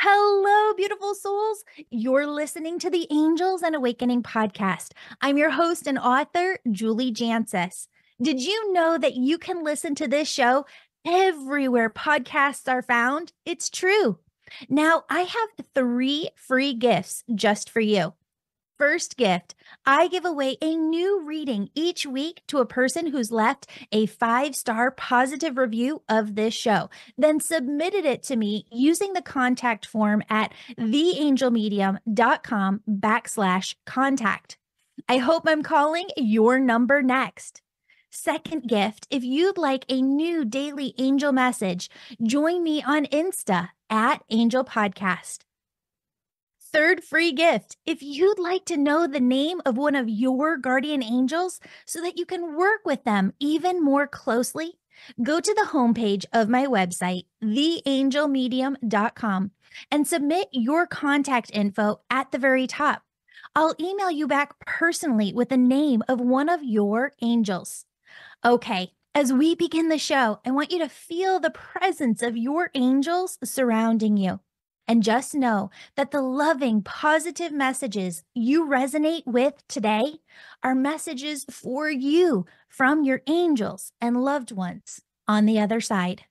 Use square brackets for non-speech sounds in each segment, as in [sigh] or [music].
Hello, beautiful souls. You're listening to the Angels and Awakening podcast. I'm your host and author, Julie Jancius. Did you know that you can listen to this show everywhere podcasts are found? It's true. Now, I have three free gifts just for you first gift, I give away a new reading each week to a person who's left a five star positive review of this show, then submitted it to me using the contact form at theangelmedium.com backslash contact. I hope I'm calling your number next. Second gift, if you'd like a new daily angel message, join me on Insta at Angel Podcast. Third free gift if you'd like to know the name of one of your guardian angels so that you can work with them even more closely, go to the homepage of my website, theangelmedium.com, and submit your contact info at the very top. I'll email you back personally with the name of one of your angels. Okay, as we begin the show, I want you to feel the presence of your angels surrounding you. And just know that the loving, positive messages you resonate with today are messages for you from your angels and loved ones on the other side.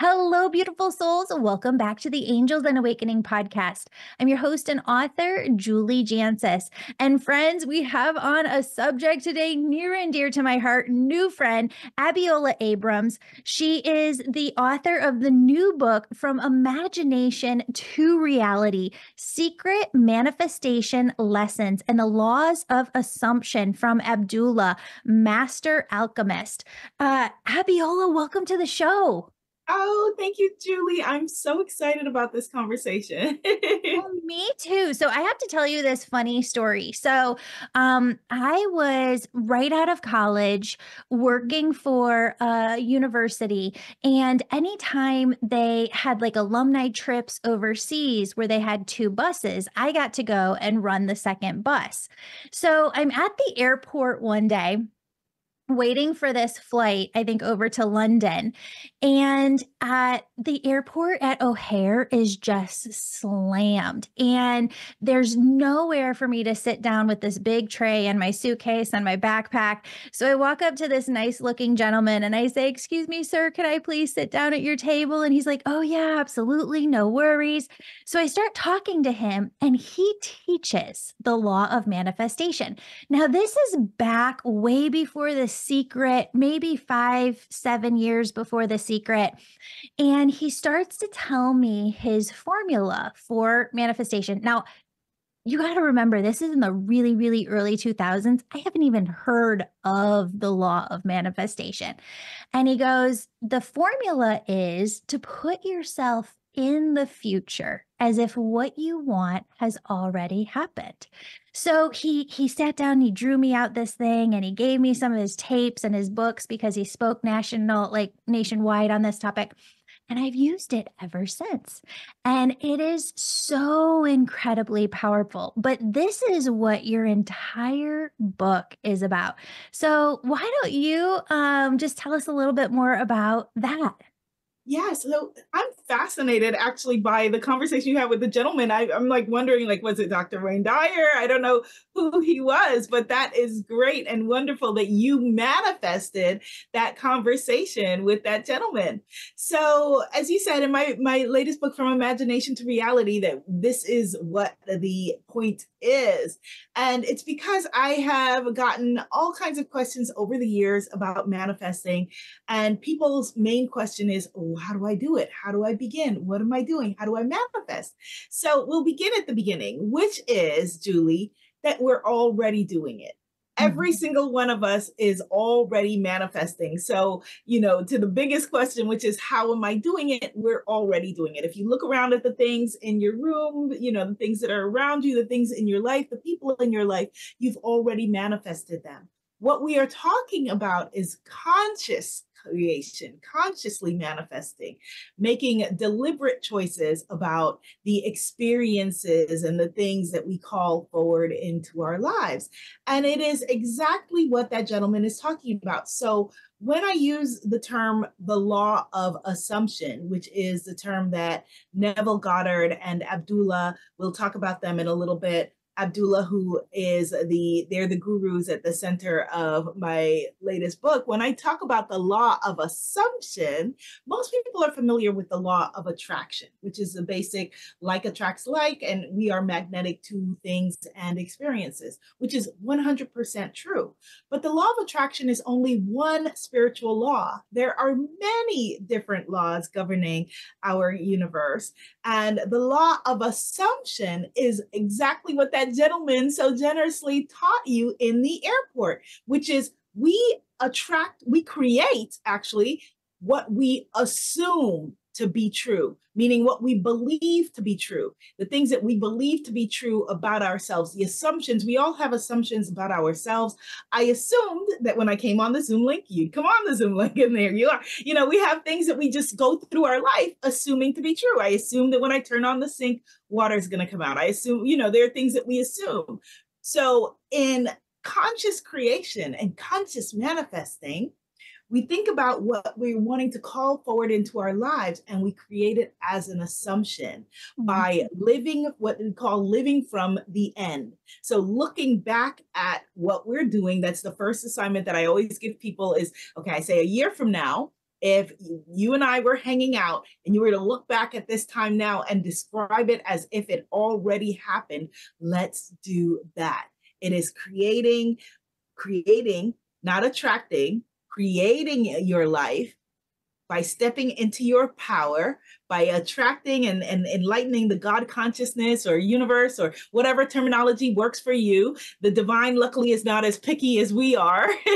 Hello, beautiful souls. Welcome back to the Angels and Awakening podcast. I'm your host and author, Julie Jancius. And friends, we have on a subject today near and dear to my heart, new friend, Abiola Abrams. She is the author of the new book, From Imagination to Reality Secret Manifestation Lessons and the Laws of Assumption from Abdullah, Master Alchemist. Uh, Abiola, welcome to the show. Oh, thank you, Julie. I'm so excited about this conversation. well, [laughs] me too. So I have to tell you this funny story. So um, I was right out of college working for a university, and anytime they had like alumni trips overseas where they had two buses, I got to go and run the second bus. So I'm at the airport one day waiting for this flight, I think over to London. And at the airport at O'Hare is just slammed. And there's nowhere for me to sit down with this big tray and my suitcase and my backpack. So I walk up to this nice looking gentleman and I say, Excuse me, sir, can I please sit down at your table? And he's like, Oh, yeah, absolutely. No worries. So I start talking to him and he teaches the law of manifestation. Now, this is back way before this secret, maybe five, seven years before the secret. And he starts to tell me his formula for manifestation. Now, you got to remember, this is in the really, really early 2000s. I haven't even heard of the law of manifestation. And he goes, The formula is to put yourself in the future as if what you want has already happened. So he he sat down, he drew me out this thing and he gave me some of his tapes and his books because he spoke national like nationwide on this topic. And I've used it ever since. And it is so incredibly powerful. But this is what your entire book is about. So why don't you um, just tell us a little bit more about that? Yeah, so I'm fascinated actually by the conversation you had with the gentleman. I, am like wondering, like, was it Dr. Wayne Dyer? I don't know who he was, but that is great and wonderful that you manifested that conversation with that gentleman. So, as you said in my my latest book, From Imagination to Reality, that this is what the point is, and it's because I have gotten all kinds of questions over the years about manifesting, and people's main question is how do I do it? How do I begin? What am I doing? How do I manifest? So we'll begin at the beginning, which is, Julie, that we're already doing it. Every mm-hmm. single one of us is already manifesting. So, you know, to the biggest question, which is, how am I doing it? We're already doing it. If you look around at the things in your room, you know, the things that are around you, the things in your life, the people in your life, you've already manifested them. What we are talking about is conscious creation, consciously manifesting, making deliberate choices about the experiences and the things that we call forward into our lives. And it is exactly what that gentleman is talking about. So when I use the term the law of assumption, which is the term that Neville Goddard and Abdullah, we'll talk about them in a little bit, Abdullah, who is the they're the gurus at the center of my latest book. When I talk about the law of assumption, most people are familiar with the law of attraction, which is the basic like attracts like, and we are magnetic to things and experiences, which is 100% true. But the law of attraction is only one spiritual law. There are many different laws governing our universe, and the law of assumption is exactly what that gentleman so generously taught you in the airport, which is we attract, we create actually what we assume to be true, meaning what we believe to be true, the things that we believe to be true about ourselves, the assumptions. We all have assumptions about ourselves. I assumed that when I came on the Zoom link, you'd come on the Zoom [laughs] link, and there you are. You know, we have things that we just go through our life assuming to be true. I assume that when I turn on the sink, water is going to come out. I assume, you know, there are things that we assume. So in conscious creation and conscious manifesting, we think about what we're wanting to call forward into our lives and we create it as an assumption mm-hmm. by living what we call living from the end. So looking back at what we're doing, that's the first assignment that I always give people is okay, I say a year from now, if you and I were hanging out and you were to look back at this time now and describe it as if it already happened, let's do that. It is creating, creating, not attracting, creating your life by stepping into your power, by attracting and, and enlightening the God consciousness or universe or whatever terminology works for you. The divine, luckily, is not as picky as we are. [laughs]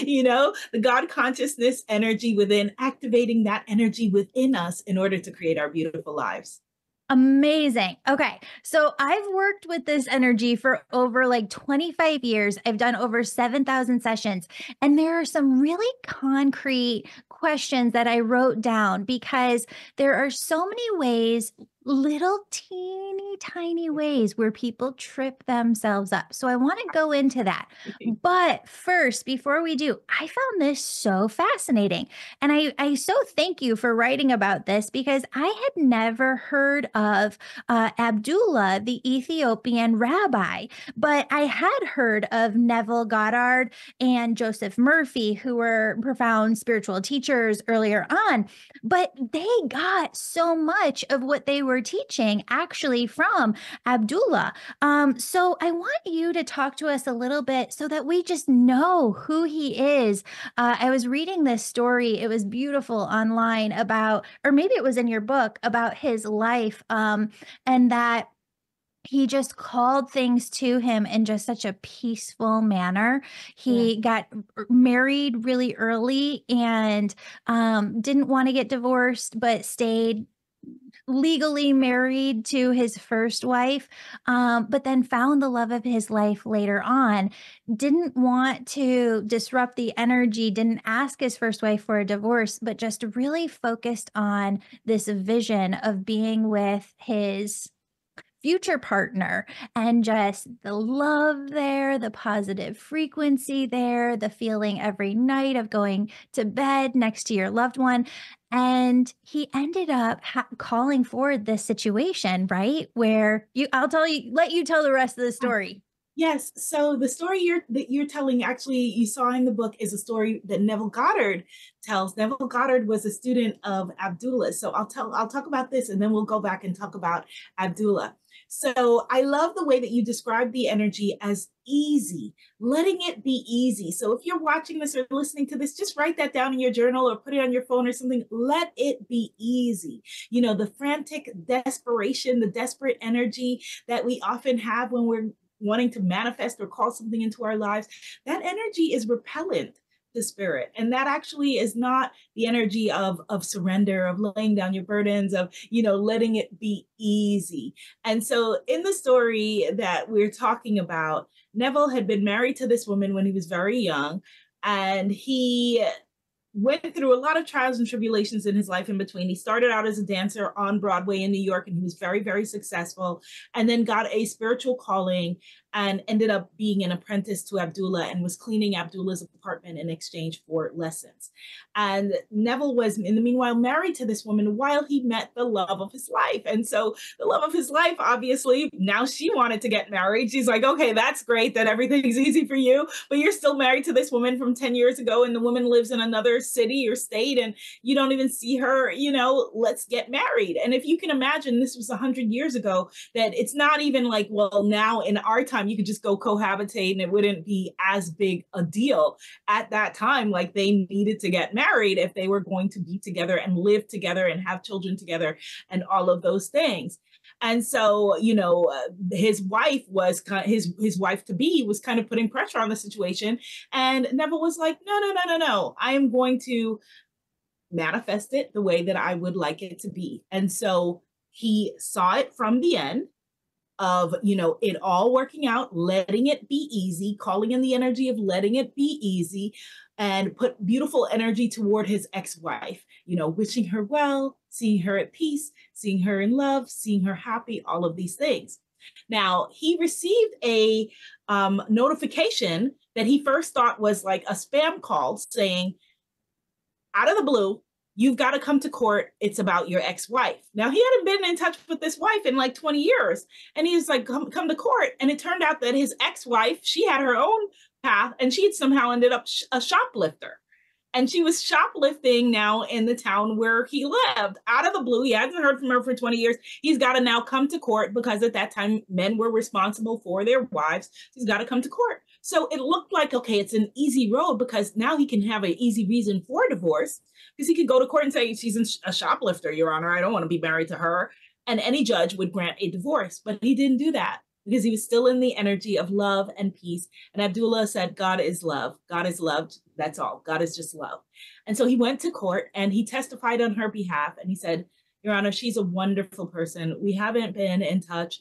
you know, the God consciousness energy within, activating that energy within us in order to create our beautiful lives. Amazing. Okay. So I've worked with this energy for over like 25 years. I've done over 7,000 sessions. And there are some really concrete questions that I wrote down because there are so many ways little teeny tiny ways where people trip themselves up. So I want to go into that. [laughs] But first, before we do, I found this so fascinating. And I, I so thank you for writing about this because I had never heard of uh, Abdullah, the Ethiopian rabbi, but I had heard of Neville Goddard and Joseph Murphy, who were profound spiritual teachers earlier on. But they got so much of what they were teaching actually from Abdullah. Um, so I want you to talk to us a little bit so that we just know who he is. Uh, I was reading this story, it was beautiful online about, or maybe it was in your book about his life um, and that he just called things to him in just such a peaceful manner. He yeah. got married really early and um, didn't want to get divorced, but stayed legally married to his first wife, um, but then found the love of his life later on. Didn't want to disrupt the energy, didn't ask his first wife for a divorce, but just really focused on this vision of being with his future partner and just the love there, the positive frequency there, the feeling every night of going to bed next to your loved one. And he ended up ha- calling forward this situation, right? Where you, I'll tell you, let you tell the rest of the uh, story. Yes. So the story you're that you're telling, actually, you saw in the book, is a story that Neville Goddard tells. Neville Goddard was a student of Abdullah. So I'll tell, I'll talk about this, and then we'll go back and talk about Abdullah. So I love the way that you describe the energy as easy, letting it be easy. So if you're watching this or listening to this, just write that down in your journal or put it on your phone or something. Let it be easy. You know, the frantic desperation, the desperate energy that we often have when we're wanting to manifest or call something into our lives, that energy is repellent the spirit and that actually is not the energy of of surrender of laying down your burdens of you know letting it be easy and so in the story that we're talking about neville had been married to this woman when he was very young and he went through a lot of trials and tribulations in his life in between. He started out as a dancer on Broadway in New York and he was very, very successful, and then got a spiritual calling and ended up being an apprentice to Abdullah and was cleaning Abdullah's apartment in exchange for lessons. And Neville was, in the meanwhile, married to this woman while he met the love of his life. And so, the love of his life, obviously, now she wanted to get married. She's like, okay, that's great that everything's [laughs] easy for you, but you're still married to this woman from 10 years ago, and the woman lives in another city or state, and you don't even see her, you know, let's get married. And if you can imagine, this was 100 years ago, that it's not even like, well, now in our time, you could just go cohabitate and it wouldn't be as big a deal. At that time like they needed to get married if they were going to be together and live together and have children together and all of those things. And so you know uh, his wife was kind of, his his wife to be was kind of putting pressure on the situation and neville was like no no no no no. I am going to manifest it the way that i would like it to be. And so he saw it from the end of you know it all working out letting it be easy calling in the energy of letting it be easy and put beautiful energy toward his ex-wife you know wishing her well seeing her at peace seeing her in love seeing her happy all of these things. Now he received a um, notification that he first thought was like a spam call saying out of the blue you've got to come to court. It's about your ex-wife. Now he hadn't been in touch with this wife in like 20 years. And he was like, come, come to court. And it turned out that his ex-wife, she had her own path and she had somehow ended up sh- a shoplifter. And she was shoplifting now in the town where he lived out of the blue. He hasn't heard from her for 20 years. He's got to now come to court because at that time men were responsible for their wives. He's got to come to court. So it looked like, okay, it's an easy road because now he can have an easy reason for divorce because he could go to court and say, she's a shoplifter, Your Honor. I don't want to be married to her. And any judge would grant a divorce. But he didn't do that because he was still in the energy of love and peace. And Abdullah said, God is love. God is loved. That's all. God is just love. And so he went to court and he testified on her behalf. And he said, Your Honor, she's a wonderful person. We haven't been in touch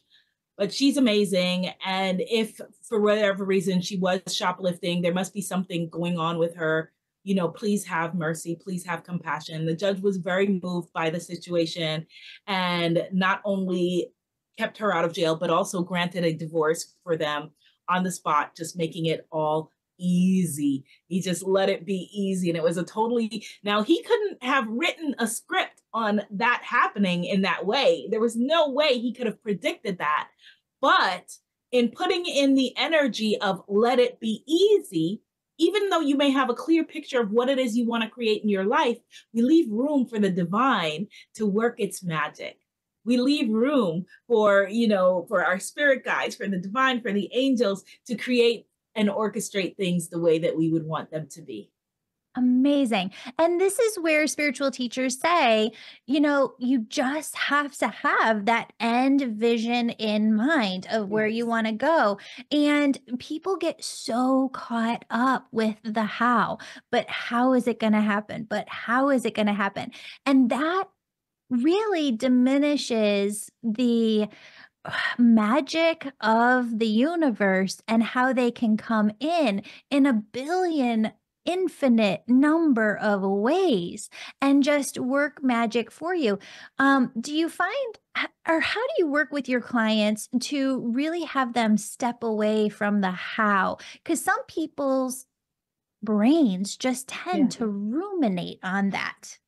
but she's amazing. And if for whatever reason she was shoplifting, there must be something going on with her. You know, please have mercy, please have compassion. The judge was very moved by the situation and not only kept her out of jail, but also granted a divorce for them on the spot, just making it all easy. He just let it be easy. And it was a totally, now he couldn't have written a script on that happening in that way. There was no way he could have predicted that. But in putting in the energy of let it be easy, even though you may have a clear picture of what it is you want to create in your life, we leave room for the divine to work its magic. We leave room for, you know, for our spirit guides, for the divine, for the angels to create and orchestrate things the way that we would want them to be. Amazing. And this is where spiritual teachers say, you know, you just have to have that end vision in mind of where you want to go. And people get so caught up with the how, but how is it going to happen? But how is it going to happen? And that really diminishes the uh, magic of the universe and how they can come in in a billion infinite number of ways and just work magic for you. Um, do you find, or how do you work with your clients to really have them step away from the how? Because some people's brains just tend yeah. to ruminate on that.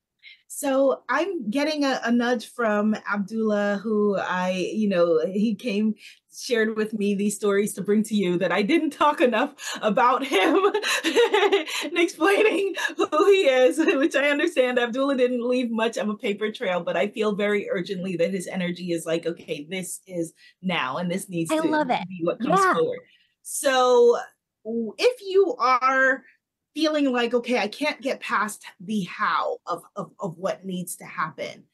So I'm getting a, a, nudge from Abdullah, who I, you know, he came, shared with me these stories to bring to you that I didn't talk enough about him and [laughs] explaining who he is, which I understand. Abdullah didn't leave much of a paper trail, but I feel very urgently that his energy is like, okay, this is now, and this needs I to love it. be what comes yeah. forward. So if you are feeling like, okay, I can't get past the how of, of, of what needs to happen.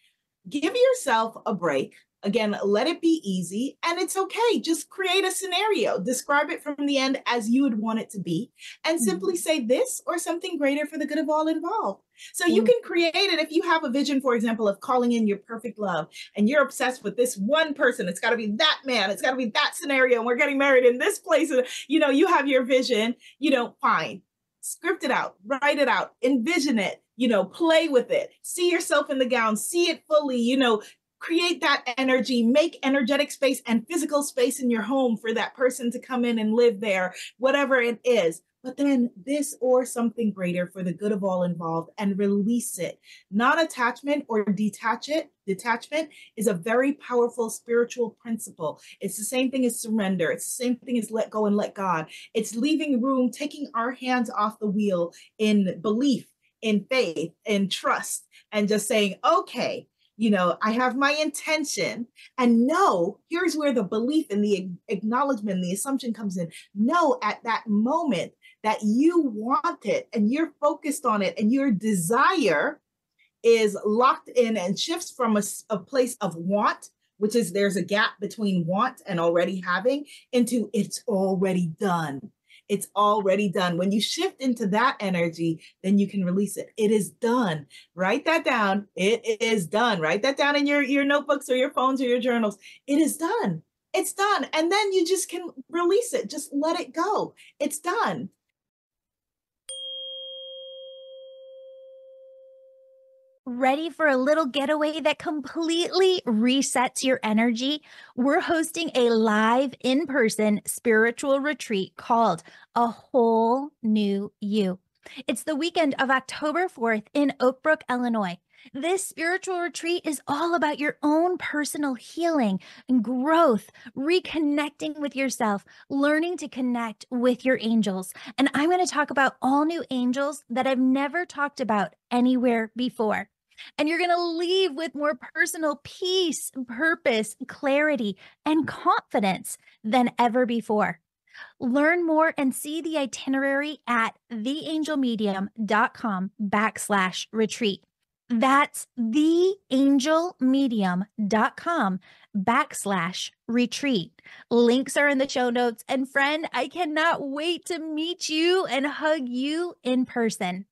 Give yourself a break. Again, let it be easy and it's okay. Just create a scenario, describe it from the end as you would want it to be, and mm-hmm. simply say this or something greater for the good of all involved. So mm-hmm. you can create it if you have a vision, for example, of calling in your perfect love and you're obsessed with this one person. It's got to be that man, it's got to be that scenario, and we're getting married in this place. And, you know, you have your vision, you know, fine script it out, write it out, envision it, you know, play with it, see yourself in the gown, see it fully, you know, create that energy, make energetic space and physical space in your home for that person to come in and live there, whatever it is. But then this or something greater for the good of all involved and release it. Non attachment or detach it, detachment is a very powerful spiritual principle. It's the same thing as surrender, it's the same thing as let go and let God. It's leaving room, taking our hands off the wheel in belief, in faith, in trust, and just saying, okay, you know, I have my intention and no here's where the belief and the acknowledgement, the assumption comes in. no at that moment that you want it and you're focused on it and your desire is locked in and shifts from a, a place of want which is there's a gap between want and already having into it's already done it's already done. When you shift into that energy, then you can release it. It is done. Write that down. It is done. Write that down in your, your notebooks or your phones or your journals. It is done. It's done. And then you just can release it. Just let it go. It's done. Ready for a little getaway that completely resets your energy? We're hosting a live in person spiritual retreat called A Whole New You. It's the weekend of October 4th in Oak Brook, Illinois. This spiritual retreat is all about your own personal healing and growth, reconnecting with yourself, learning to connect with your angels. And I'm going to talk about all new angels that I've never talked about anywhere before. And you're going to leave with more personal peace, purpose, clarity, and mm. confidence than ever before. Learn more and see the itinerary at theangelmedium.com backslash retreat. That's theangelmedium.com backslash retreat. Links are in the show notes. And friend, I cannot wait to meet you and hug you in person.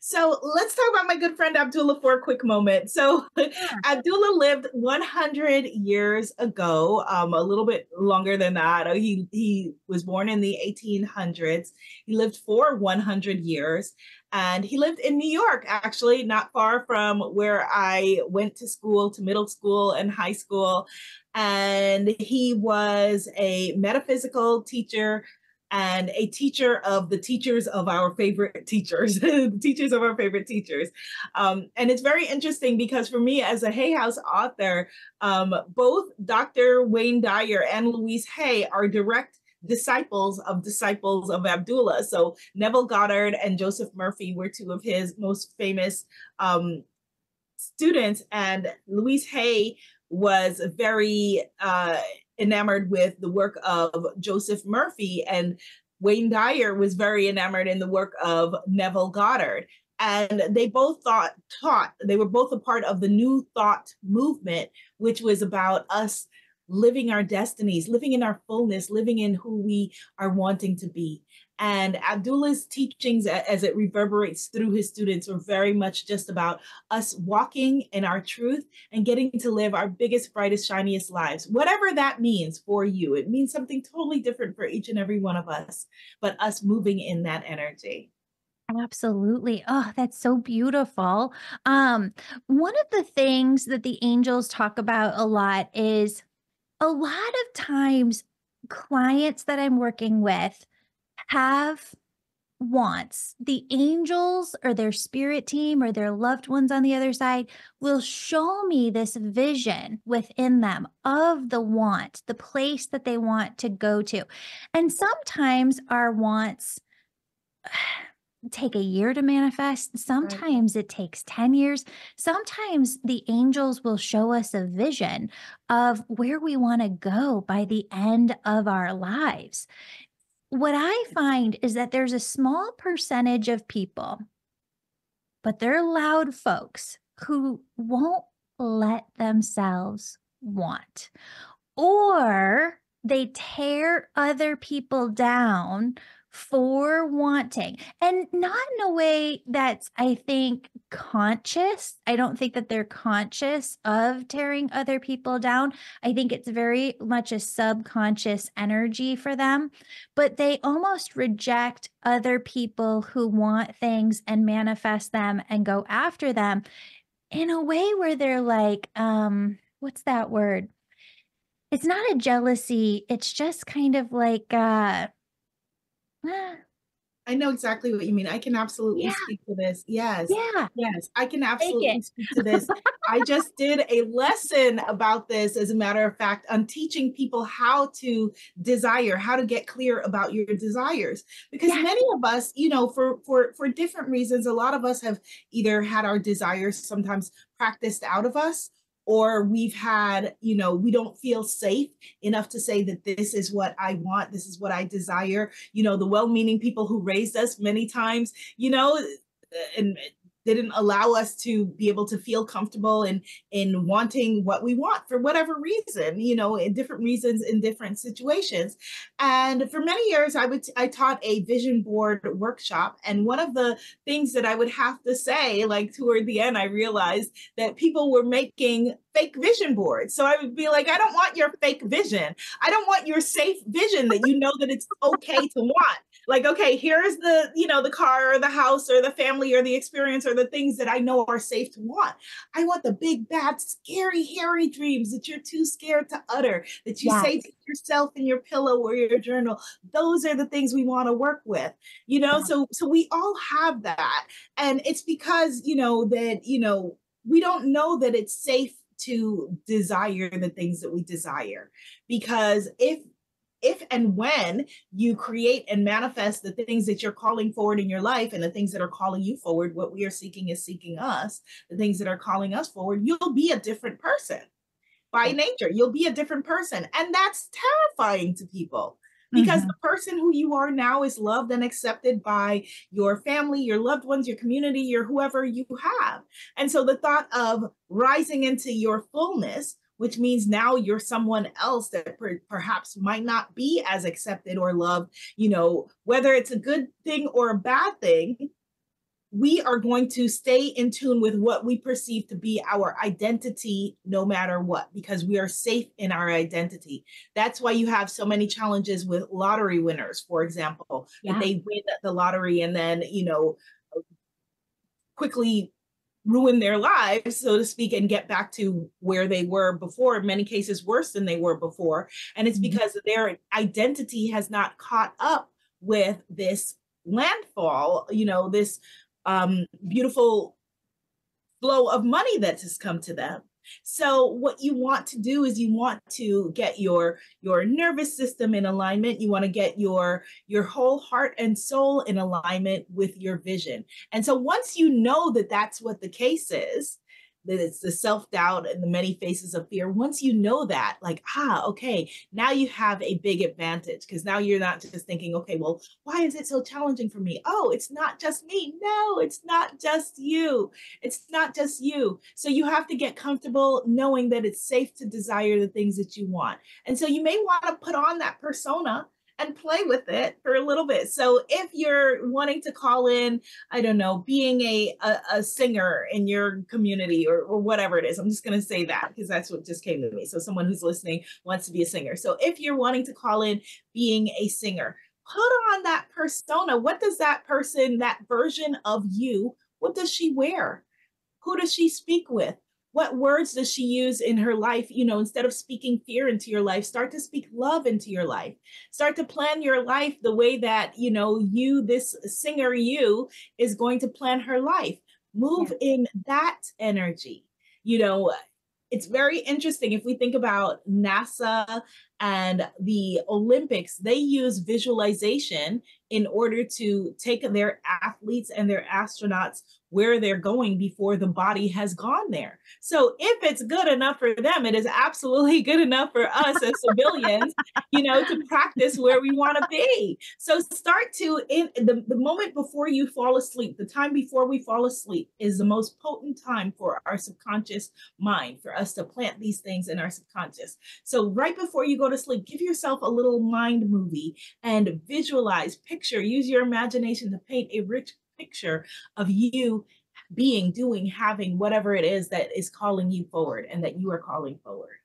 So let's talk about my good friend Abdullah for a quick moment. So yeah. [laughs] Abdullah lived 100 years ago, um, a little bit longer than that. Uh, he he was born in the 1800s. He lived for 100 years, and he lived in New York, actually, not far from where I went to school, to middle school and high school. And he was a metaphysical teacher and a teacher of the teachers of our favorite teachers, [laughs] teachers of our favorite teachers. Um, and it's very interesting because for me as a Hay House author, um, both Dr. Wayne Dyer and Louise Hay are direct disciples of disciples of Abdullah. So Neville Goddard and Joseph Murphy were two of his most famous um, students, and Louise Hay was very uh, enamored with the work of Joseph Murphy, and Wayne Dyer was very enamored in the work of Neville Goddard. And they both thought taught, they were both a part of the New Thought movement, which was about us living our destinies, living in our fullness, living in who we are wanting to be. And Abdullah's teachings, as it reverberates through his students, are very much just about us walking in our truth and getting to live our biggest, brightest, shiniest lives, whatever that means for you. It means something totally different for each and every one of us, but us moving in that energy. Absolutely. Oh, that's so beautiful. Um, one of the things that the angels talk about a lot is a lot of times clients that I'm working with have wants, the angels or their spirit team or their loved ones on the other side will show me this vision within them of the want, the place that they want to go to. And sometimes our wants [sighs] take a year to manifest. Sometimes right. it takes 10 years. Sometimes the angels will show us a vision of where we want to go by the end of our lives what I find is that there's a small percentage of people, but they're loud folks who won't let themselves want, or they tear other people down for wanting and not in a way that's i think conscious. I don't think that they're conscious of tearing other people down. I think it's very much a subconscious energy for them but they almost reject other people who want things and manifest them and go after them in a way where they're like um what's that word? It's not a jealousy it's just kind of like uh [gasps] I know exactly what you mean. I can absolutely Yeah. speak to this. Yes. Yeah. Yes, I can absolutely speak to this. [laughs] I just did a lesson about this, as a matter of fact, on teaching people how to desire, how to get clear about your desires. Because Yeah. many of us, you know, for for for different reasons, a lot of us have either had our desires sometimes practiced out of us, or we've had, you know, we don't feel safe enough to say that this is what I want, this is what I desire. You know, the well-meaning people who raised us many times, you know, and didn't allow us to be able to feel comfortable in in wanting what we want for whatever reason you know in different reasons in different situations. And for many years i would i taught a vision board workshop. And one of the things that i would have to say like toward the end i realized that people were making fake vision boards. So i would be like i don't want your fake vision. I don't want your safe vision that you know that it's okay to want like okay here's the you know the car or the house or the family or the experience or the things that i know are safe to want. I want the big bad scary hairy dreams that you're too scared to utter that you say to yourself in your pillow or your journal those are the things we want to work with you know? Yeah. so so we all have that. And it's because you know that you know we don't know that it's safe to desire the things that we desire. Because if if and when you create and manifest the things that you're calling forward in your life and the things that are calling you forward, what we are seeking is seeking us, the things that are calling us forward, you'll be a different person by nature. You'll be a different person. And that's terrifying to people because Mhm. the person who you are now is loved and accepted by your family, your loved ones, your community, your whoever you have. And so the thought of rising into your fullness, which means now you're someone else that per- perhaps might not be as accepted or loved, you know, whether it's a good thing or a bad thing, we are going to stay in tune with what we perceive to be our identity no matter what because we are safe in our identity that's why you have so many challenges with lottery winners for example that Yeah. they win the lottery and then you know quickly ruin their lives so to speak and get back to where they were before in many cases worse than they were before and it's Mhm. because their identity has not caught up with this landfall you know this um, beautiful flow of money that has come to them. So what you want to do is you want to get your your nervous system in alignment. You want to get your your whole heart and soul in alignment with your vision. And so once you know that that's what the case is, it's the self-doubt and the many faces of fear. Once you know that, like, ah, okay, now you have a big advantage because now you're not just thinking, okay, well, why is it so challenging for me? Oh, it's not just me. No, it's not just you. It's not just you. So you have to get comfortable knowing that it's safe to desire the things that you want. And so you may want to put on that persona and play with it for a little bit. So if you're wanting to call in, I don't know, being a a, a singer in your community or, or whatever it is, I'm just going to say that because that's what just came to me. So someone who's listening wants to be a singer. So if you're wanting to call in being a singer, put on that persona. What does that person, that version of you, what does she wear? Who does she speak with? What words does she use in her life? You know, instead of speaking fear into your life, start to speak love into your life. Start to plan your life the way that, you know, you, this singer, you, is going to plan her life. Move in that energy. You know, it's very interesting if we think about NASA and the Olympics, they use visualization in order to take their athletes and their astronauts where they're going before the body has gone there. So if it's good enough for them, it is absolutely [laughs] good enough for us as civilians, you know, to practice where we want to be. So start to in the, the moment before you fall asleep, the time before we fall asleep is the most potent time for our subconscious mind, for us to plant these things in our subconscious. So right before you go to sleep, give yourself a little mind movie and visualize, picture, use your imagination to paint a rich picture of you being, doing, having whatever it is that is calling you forward and that you are calling forward.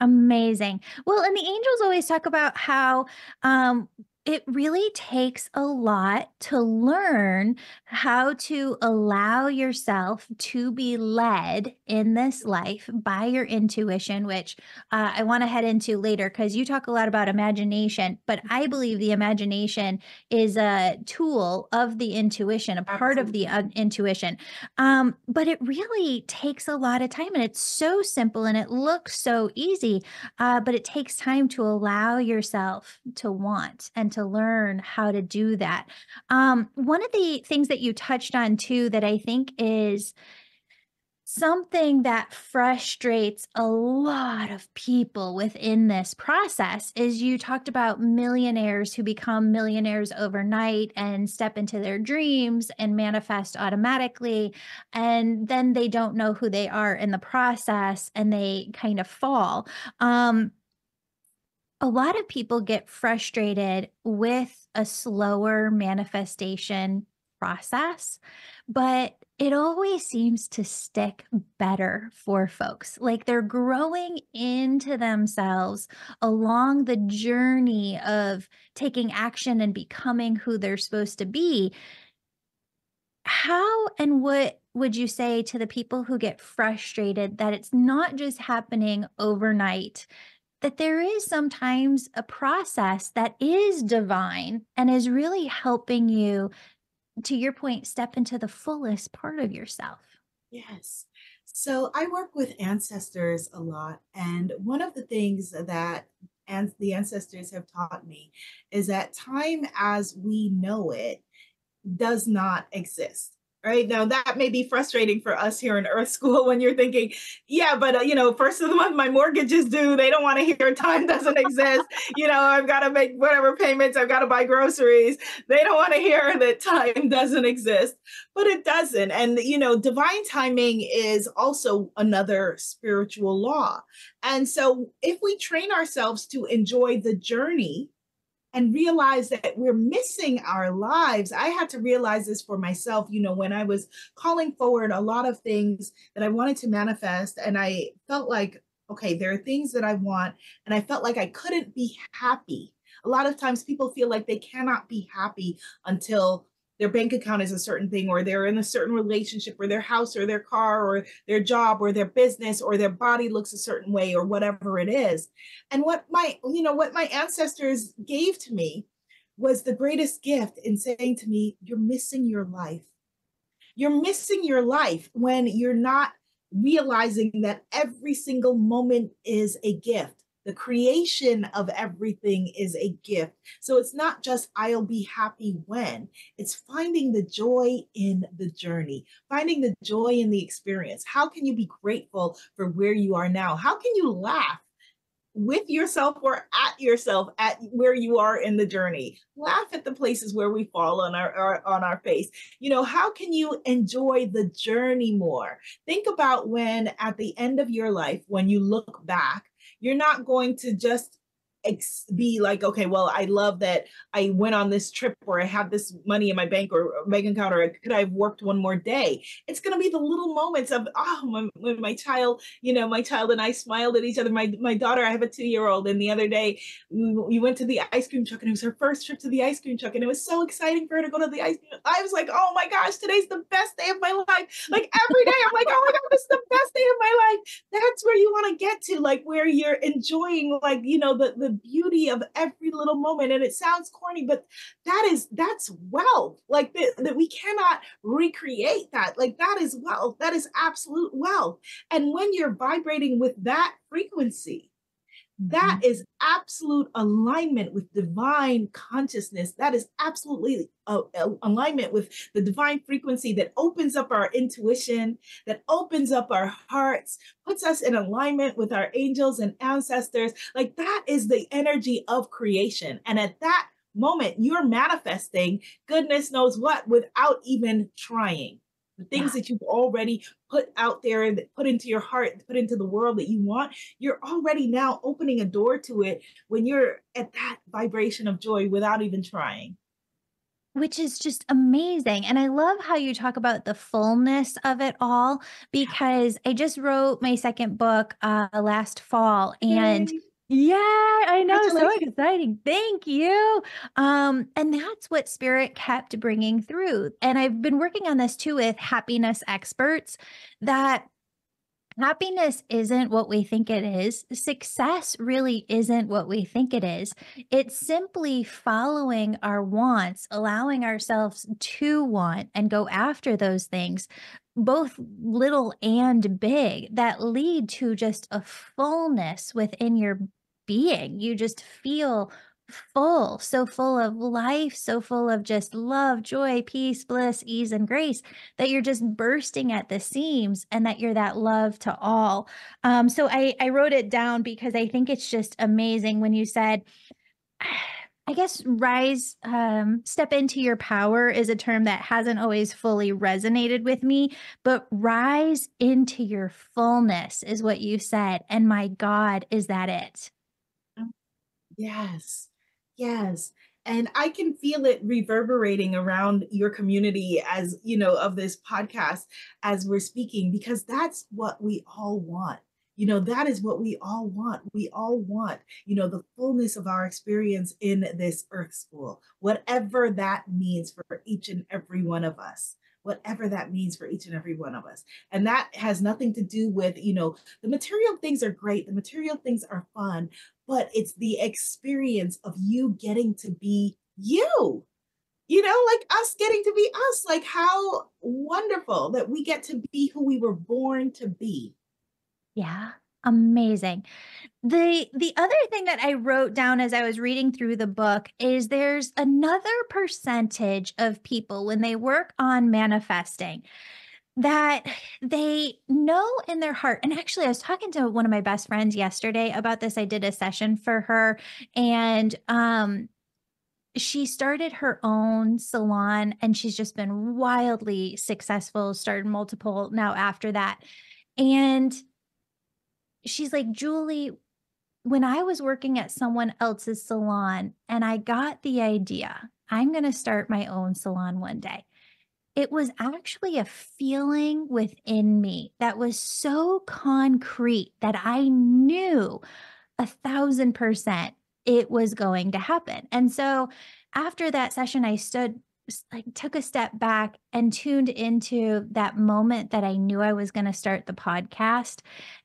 Amazing. Well, and the angels always talk about how um it really takes a lot to learn how to allow yourself to be led in this life by your intuition, which uh, I want to head into later because you talk a lot about imagination, but I believe the imagination is a tool of the intuition, a part of the intuition. Um, but it really takes a lot of time and it's so simple and it looks so easy uh, but it takes time to allow yourself to want and to learn how to do that. Um, one of the things that you touched on too that I think is something that frustrates a lot of people within this process is you talked about millionaires who become millionaires overnight and step into their dreams and manifest automatically. And then they don't know who they are in the process and they kind of fall. Um, a lot of people get frustrated with a slower manifestation process, but it always seems to stick better for folks. Like they're growing into themselves along the journey of taking action and becoming who they're supposed to be. How and what would you say to the people who get frustrated that it's not just happening overnight? That there is sometimes a process that is divine and is really helping you, to your point, step into the fullest part of yourself. Yes. So I work with ancestors a lot. And one of the things that and the ancestors have taught me is that time as we know it does not exist. Right now, that may be frustrating for us here in Earth School [laughs] when you're thinking, yeah, but uh, you know, first of the month, my mortgage is due. They don't want to hear time [laughs] doesn't exist. You know, I've got to make whatever payments, I've got to buy groceries. They don't want to hear [laughs] that time doesn't exist, but it doesn't. And, you know, divine timing is also another spiritual law. And so if we train ourselves to enjoy the journey, and realize that we're missing our lives. I had to realize this for myself, you know, when I was calling forward a lot of things that I wanted to manifest, and I felt like, okay, there are things that I want, and I felt like I couldn't be happy. A lot of times people feel like they cannot be happy until their bank account is a certain thing, or they're in a certain relationship, or their house, or their car, or their job, or their business, or their body looks a certain way, or whatever it is. And what my, you know, what my ancestors gave to me was the greatest gift in saying to me, You're missing your life. You're missing your life when you're not realizing that every single moment is a gift. The creation of everything is a gift. So it's not just I'll be happy when, it's finding the joy in the journey, finding the joy in the experience. How can you be grateful for where you are now? How can you laugh? with yourself or at yourself at where you are in the journey laugh at the places where we fall on our, our on our face you know how can you enjoy the journey more think about when at the end of your life when you look back you're not going to just ex- be like, okay, well, I love that I went on this trip or I have this money in my bank or uh, bank account, or could I have worked one more day? It's going to be the little moments of, oh, my, when my child, you know, my child and I smiled at each other. My, my daughter, I have a two year old, and the other day we, we went to the ice cream truck and it was her first trip to the ice cream truck. And it was so exciting for her to go to the ice cream. I was like, oh my gosh, today's the best day of my life. Like every day, I'm like, oh my God, this is the best day of my life. That's where you want to get to, like where you're enjoying, like, you know, the, the beauty of every little moment. And it sounds corny, but that is that's wealth. Like that, that we cannot recreate that. Like that is wealth. That is absolute wealth. And when you're vibrating with that frequency, that Mhm. is absolute alignment with divine consciousness. That is absolutely a, a- alignment with the divine frequency that opens up our intuition, that opens up our hearts, puts us in alignment with our angels and ancestors. Like that is the energy of creation. And at that moment, you're manifesting goodness knows what without even trying. The things Yeah. that you've already put out there and put into your heart, put into the world that you want, you're already now opening a door to it when you're at that vibration of joy without even trying. Which is just amazing, and I love how you talk about the fullness of it all because I just wrote my 2nd book, uh, last fall, and Yay. Yeah, I know, so exciting, thank you, um, and that's what Spirit kept bringing through, and I've been working on this too with happiness experts, that happiness isn't what we think it is, success really isn't what we think it is, it's simply following our wants, allowing ourselves to want and go after those things, both little and big, that lead to just a fullness within your being, you just feel full, so full of life, so full of just love, joy, peace, bliss, ease, and grace that you're just bursting at the seams and that you're that love to all, um, so I I wrote it down because I think it's just amazing when you said [sighs] I guess rise, um, step into your power is a term that hasn't always fully resonated with me, but rise into your fullness is what you said, and my god, is that it. Yes, yes, and I can feel it reverberating around your community as, you know, of this podcast as we're speaking, because that's what we all want, you know, that is what we all want, we all want, you know, the fullness of our experience in this earth school, whatever that means for each and every one of us, whatever that means for each and every one of us, and that has nothing to do with, you know the material things are great, the material things are fun, but it's the experience of you getting to be you, you know, like us getting to be us, like, how wonderful that we get to be who we were born to be. Yeah, amazing. The the other thing that I wrote down as I was reading through the book is there's another percentage of people when they work on manifesting that they know in their heart and actually, I was talking to one of my best friends yesterday about this, I did a session for her, and, um, she started her own salon, and she's just been wildly successful, started multiple now after that, and she's like, "Julie, when I was working at someone else's salon and I got the idea, I'm gonna start my own salon one day,' it was actually a feeling within me that was so concrete that I knew a 1000% it was going to happen." And so after that session, I stood like, took a step back and tuned into that moment that I knew I was gonna start the podcast,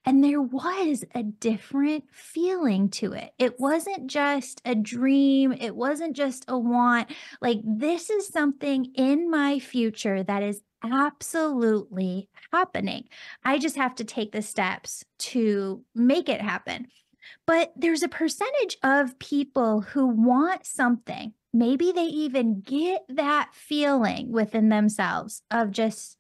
and there was a different feeling to it. It wasn't just a dream, it wasn't just a want, like, this is something in my future that is absolutely happening. I just have to take the steps to make it happen. But there's a percentage of people who want something, maybe they even get that feeling within themselves of just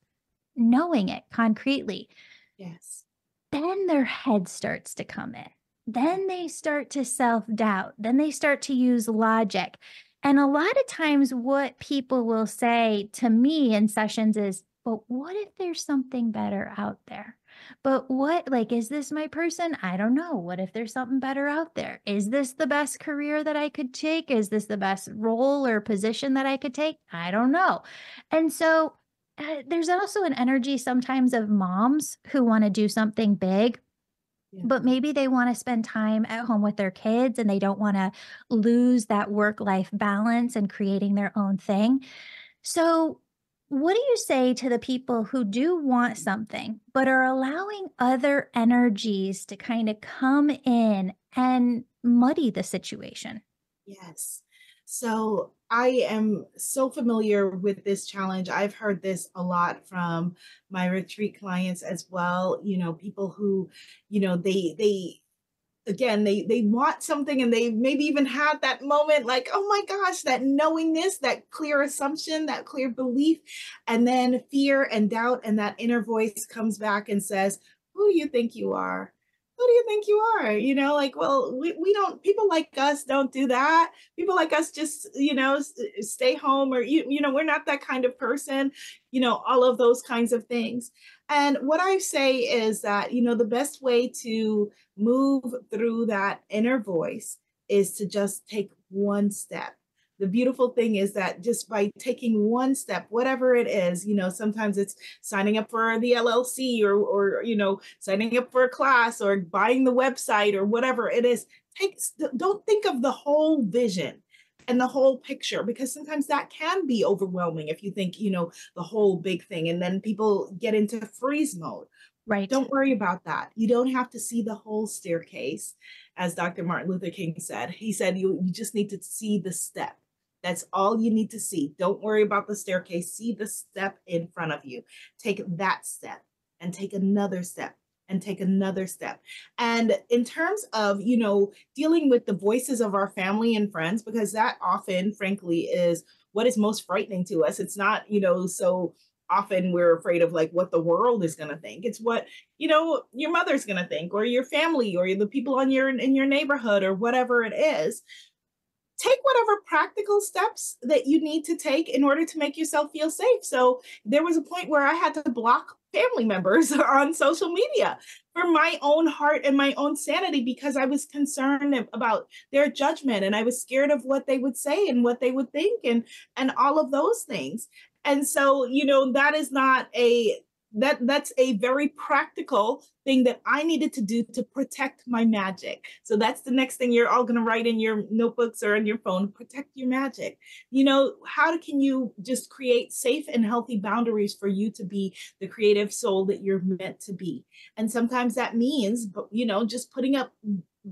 knowing it concretely Yes. then their head starts to come in. Then they start to self-doubt, then they start to use logic, and a lot of times what people will say to me in sessions is, "But what if there's something better out there? But what like, is this my person? I don't know. What if there's something better out there? Is this the best career that I could take? Is this the best role or position that I could take? I don't know." And so, uh, there's also an energy sometimes of moms who wanna do something big, Yeah. but maybe they wanna spend time at home with their kids, and they don't wanna lose that work-life balance and creating their own thing. So, what do you say to the people who do want something, but are allowing other energies to kinda come in and muddy the situation? Yes. So, I am so familiar with this challenge, I've heard this a lot from my retreat clients as well, you know, people who, you know, they they again, they they want something and they maybe even had that moment like, "Oh my gosh," that knowingness, that clear assumption, that clear belief, and then fear and doubt and that inner voice comes back and says, "Who do you think you are? You think you are? You know, like, well, we, we don't, people like us don't do that. People like us just, you know, uh, stay home or, you, you know, we're not that kind of person, you know, all of those kinds of things. And what I say is that, you know, the best way to move through that inner voice is to just take one step the beautiful thing is that just by taking one step whatever it is you know sometimes it's signing up for the llc or or you know signing up for a class or buying the website or whatever it is take don't think of the whole vision and the whole picture because sometimes that can be overwhelming if you think you know the whole big thing and then people get into freeze mode Right. don't worry about that. You don't have to see the whole staircase, as Dr. Martin Luther King said. He said you, you just need to see the step. That's all you need to see. Don't worry about the staircase. See the step in front of you. Take that step and take another step and take another step. And in terms of, you know, dealing with the voices of our family and friends, because that often, frankly, is what is most frightening to us. It's not, you know, so often we're afraid of like what the world is going to think it's what you know your mother's going to think or your family or the people on your in your neighborhood or whatever it is take whatever practical steps that you need to take in order to make yourself feel safe. So there was a point where I had to block family members [laughs] on social media for my own heart and my own sanity because I was concerned about their judgment and I was scared of what they would say and what they would think and and all of those things. And so, you know, that is not a that that's a very practical thing that I needed to do to protect my magic. So that's the next thing you're all going to write in your notebooks or on your phone, protect your magic. You know, how can you just create safe and healthy boundaries for you to be the creative soul that you're meant to be? And sometimes that means, you know, just putting up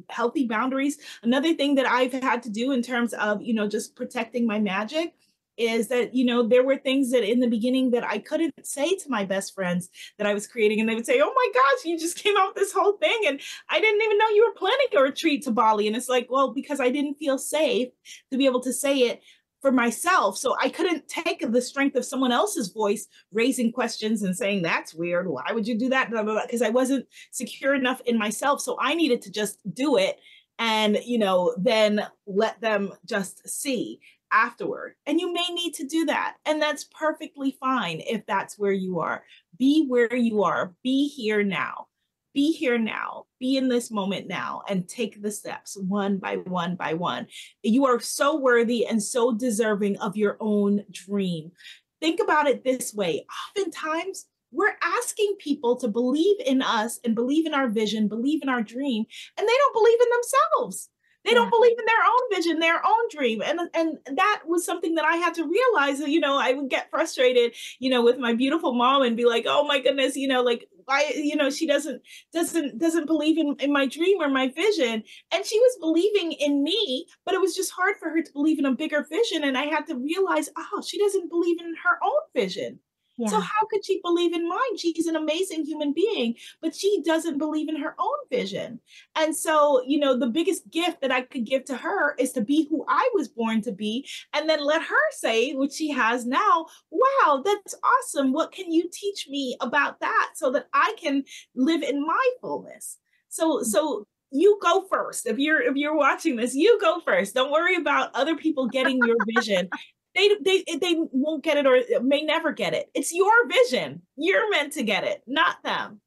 healthy boundaries. Another thing that I've had to do in terms of, you know, just protecting my magic is that you know there were things that in the beginning that I couldn't say to my best friends that I was creating and they would say oh my gosh you just [laughs] came out this whole thing and I didn't even know you were planning a retreat to Bali and it's like well because I didn't feel safe to be able to say it for myself so I couldn't take the strength of someone else's voice raising questions and saying that's weird why would you do that? Because I wasn't secure enough in myself so I needed to just do it and you know then let them just see afterward. And you may need to do that. And that's perfectly fine if that's where you are. Be where you are, be here now. Be here now, be in this moment now, and take the steps one by one by one. You are so worthy and so deserving of your own dream. Think about it this way oftentimes, we're asking people to believe in us and believe in our vision, believe in our dream, and they don't believe in themselves. They don't believe in their own vision, their own dream. And and that was something that I had to realize that, you know, I would get frustrated, you know, with my beautiful mom and be like, oh my goodness, you know, like why, you know, she doesn't doesn't doesn't believe in, in my dream or my vision. And she was believing in me, but it was just hard for her to believe in a bigger vision. And I had to realize, oh, she doesn't believe in her own vision. So how could she believe in mine? She's an amazing human being, but she doesn't believe in her own vision. And so, you know, the biggest gift that I could give to her is to be who I was born to be and then let her say what she has now, wow, that's awesome. What can you teach me about that so that I can live in my fullness? So mm. so you go first. If you're if you're watching this, you go first. Don't worry about other people getting your vision [laughs] they they they won't get it or may never get it. It's your vision. You're meant to get it, not them.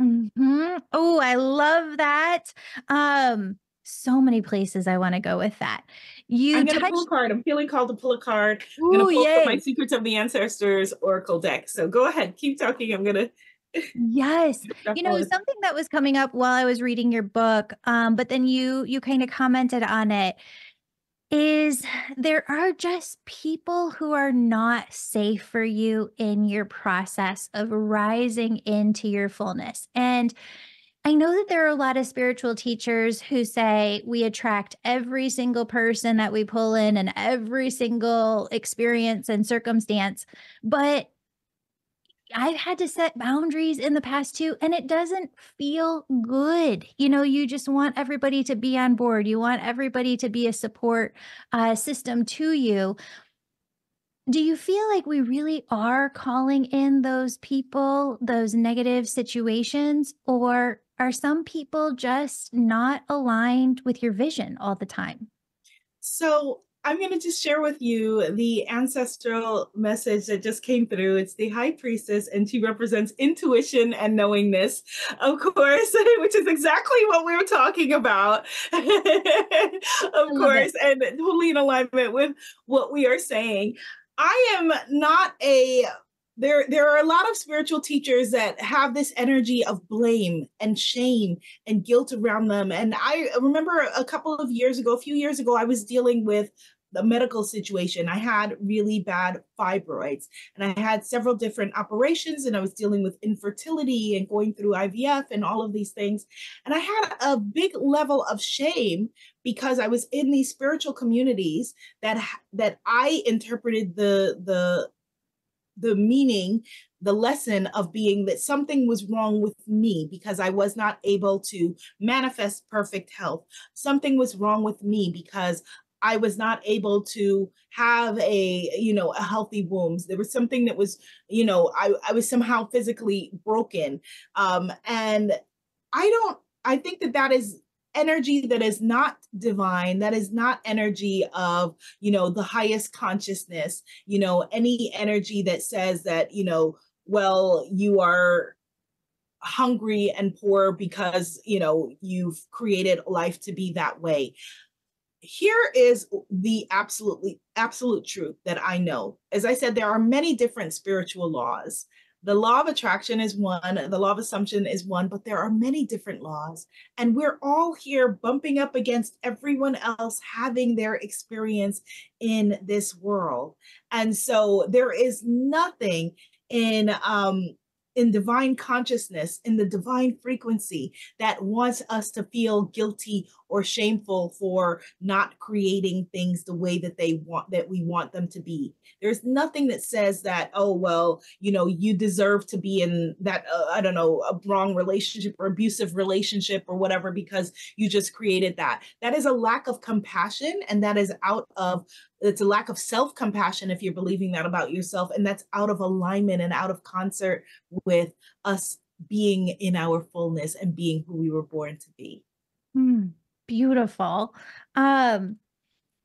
Mhm. Oh, I love that. Um, so many places I wanna go with that. You I'm gonna pull a card. I'm feeling called to pull a card. I'm gonna Ooh, pull from my. Secrets of the Ancestors Oracle deck. So go ahead, keep talking. I'm gonna Yes. [laughs] You know, something that was coming up while I was reading your book, um, but then you you kinda commented on it, is there are just people who are not safe for you in your process of rising into your fullness. And I know that there are a lot of spiritual teachers who say we attract every single person that we pull in and every single experience and circumstance, but I've had to set boundaries in the past too, and it doesn't feel good. You know, you just want everybody to be on board. You want everybody to be a support uh, system to you. Do you feel like we really are calling in those people, those negative situations, or are some people just not aligned with your vision all the time? So I'm going to just share with you the ancestral message that just came through. It's the high priestess, and she represents intuition and knowingness, of course, [laughs] which is exactly what we were talking about, [laughs] of course, it. and totally in alignment with what we are saying. I am not a there there are a lot of spiritual teachers that have this energy of blame and shame and guilt around them. And i remember a couple of years ago a few years ago i was dealing with the medical situation. I had really bad fibroids and i had several different operations and i was dealing with infertility and going through ivf and all of these things. And i had a big level of shame because i was in these spiritual communities that that i interpreted the the the meaning, the lesson of being that something was wrong with me because I was not able to manifest perfect health. Something was wrong with me because I was not able to have a, you know, a healthy womb. There was something that was, you know, I, I was somehow physically broken. Um, and I don't, I think that that is energy that is not divine that is not energy of you know the highest consciousness you know any energy that says that you know well you are hungry and poor because you know you've created life to be that way. Here is the absolutely absolute truth that i know. As i said there are many different spiritual laws the law of attraction is one, the law of assumption is one, but there are many different laws. And we're all here bumping up against everyone else having their experience in this world. And so there is nothing in um, in divine consciousness, in the divine frequency that wants us to feel guilty or shameful for not creating things the way that they want that we want them to be. There's nothing that says that, oh, well, you know, you deserve to be in that, uh, I don't know, a wrong relationship or abusive relationship or whatever because you just created that. That is a lack of compassion and that is out of it's a lack of self-compassion if you're believing that about yourself and that's out of alignment and out of concert with us being in our fullness and being who we were born to be mm, beautiful um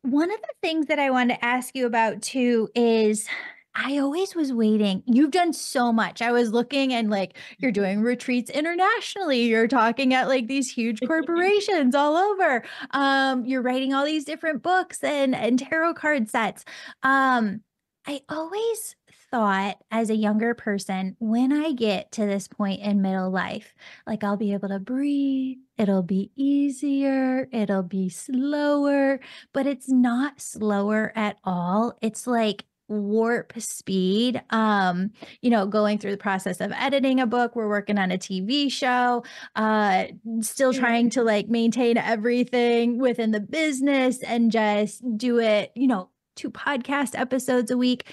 one of the things that i want to ask you about too is I always was waiting. You've done so much. I was looking and like you're doing retreats internationally. You're talking at like these huge [laughs] corporations all over. Um, you're writing all these different books and and tarot card sets. Um, I always thought as a younger person, when I get to this point in middle life, like I'll be able to breathe, it'll be easier, it'll be slower, but it's not slower at all. It's like warp speed um you know going through the process of editing a book we're working on a tv show uh still trying to like maintain everything within the business and just do it you know two podcast episodes a week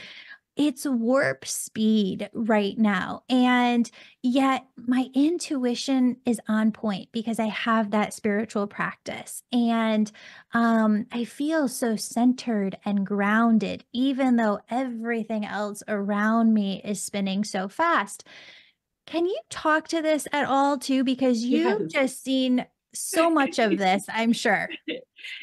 it's warp speed right now. And yet my intuition is on point because I have that spiritual practice. And um, I feel so centered and grounded, even though everything else around me is spinning so fast. Can you talk to this at all too? Because you've yes. just seen so much of [laughs] this, I'm sure.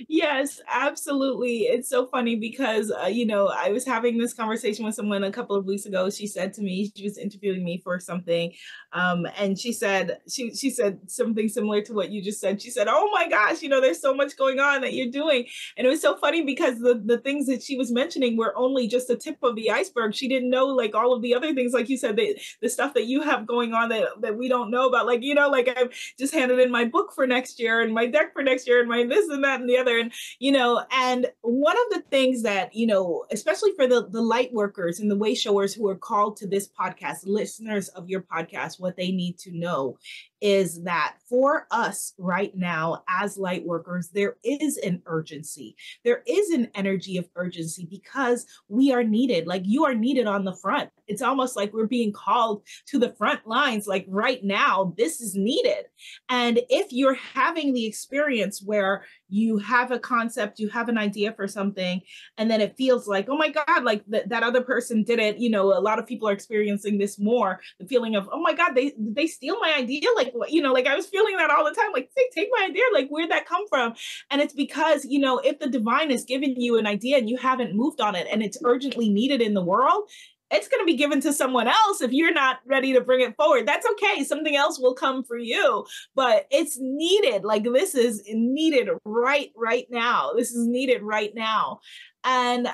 Yes, absolutely. It's so funny because, uh, you know, I was having this conversation with someone a couple of weeks ago. She said to me, she was interviewing me for something. Um, and she said, she, she said something similar to what you just said. She said, Oh my gosh, you know, there's so much going on that you're doing. And it was so funny because the, the things that she was mentioning were only just the tip of the iceberg. She didn't know like all of the other things, like you said, the, the stuff that you have going on that, that we don't know about. Like, you know, like I've just handed in my book for next year and my deck for next year and my this and that the other. And you know and one of the things that you know especially for the the light workers and the way showers who are called to this podcast listeners of your podcast what they need to know is that for us right now as light workers there is an urgency. There is an energy of urgency because we are needed. Like you are needed on the front. It's almost like we're being called to the front lines like right now this is needed. And if you're having the experience where you have a concept you have an idea for something and then it feels like oh my god like th- that other person did it you know a lot of people are experiencing this more the feeling of oh my god they they steal my idea like what you know like i was feeling that all the time like take, take my idea like where'd that come from and it's because you know if the divine is giving you an idea and you haven't moved on it and it's urgently needed in the world it's going to be given to someone else if you're not ready to bring it forward. That's okay. Something else will come for you, but it's needed. Like this is needed right right now. This is needed right now. And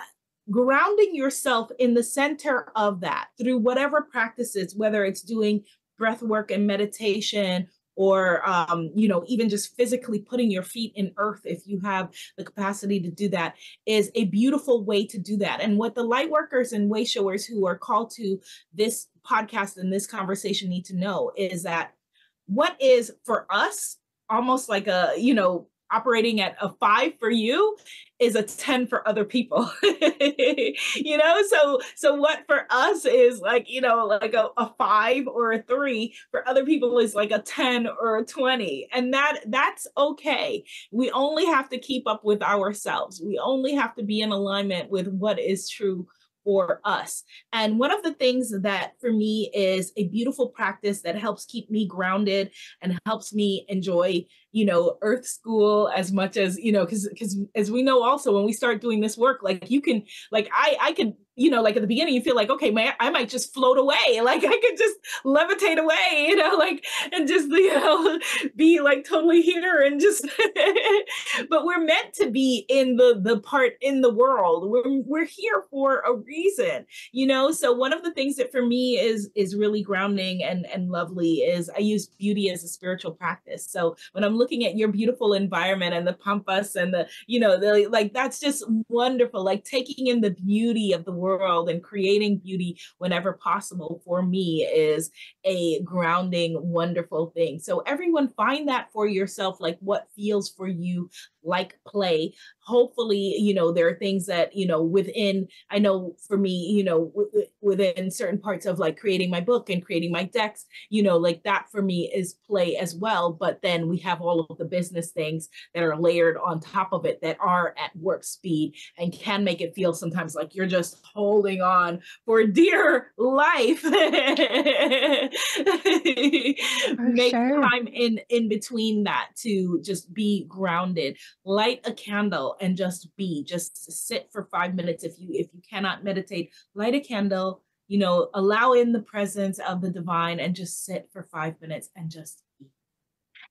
grounding yourself in the center of that through whatever practices, whether it's doing breath work and meditation or um, you know even just physically putting your feet in earth if you have the capacity to do that is a beautiful way to do that. And what the light workers and way showers who are called to this podcast and this conversation need to know is that what is for us almost like a you know operating at a five for you is a 10 for other people. [laughs] You know so so what for us is like you know like a, a five or a three for other people is like a 10 or a 20 and that that's okay. We only have to keep up with ourselves. We only have to be in alignment with what is true for us. And one of the things that for me is a beautiful practice that helps keep me grounded and helps me enjoy you know earth school as much as you know because because as we know also when we start doing this work like you can like i i could you know, like at the beginning, you feel like, okay, man, I might just float away. [laughs] Like I could just levitate away, you know, like, and just, you know, [laughs] be like totally here and just, [laughs] but we're meant to be in the, the part in the world. We're, we're here for a reason, you know? So one of the things that for me is, is really grounding and, and lovely is I use beauty as a spiritual practice. So when I'm looking at your beautiful environment and the pampas and the, you know, the, like, that's just wonderful. Like taking in the beauty of the world and creating beauty whenever possible for me is a grounding, wonderful thing. So, everyone find that for yourself, like what feels for you like play hopefully you know there are things that you know within i know for me you know w- within certain parts of like creating my book and creating my decks you know like that for me is play as well but then we have all of the business things that are layered on top of it that are at warp speed and can make it feel sometimes like you're just holding on for dear life. Make sure. time in in between that to just be grounded. Light a candle and just be just sit for 5 minutes if you if you cannot meditate. Light a candle you know allow in the presence of the divine and just sit for 5 minutes and just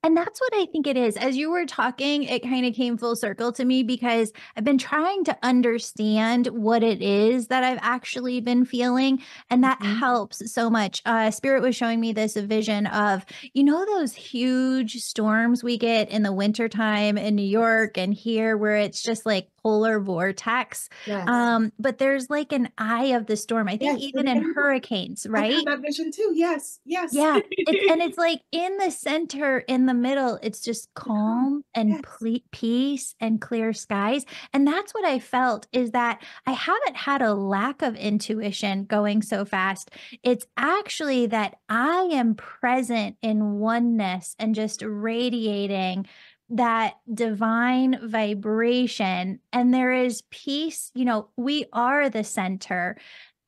and that's what I think it is. As you were talking, it kind of came full circle to me because I've been trying to understand what it is that I've actually been feeling. And that mm-hmm. helps so much. Uh, Spirit was showing me this vision of, you know, those huge storms we get in the wintertime in New York and here where it's just like polar vortex. Yes. Um, but there's like an eye of the storm. I think yes, even in hurricanes, right? that vision too. Yes, yes. Yeah, it's, and [laughs] it's like in the center, in the middle, it's just calm and yes. ple- peace and clear skies. And that's what I felt is that I haven't had a lack of intuition going so fast. It's actually that I am present in oneness and just radiating that divine vibration and there is peace you know we are the center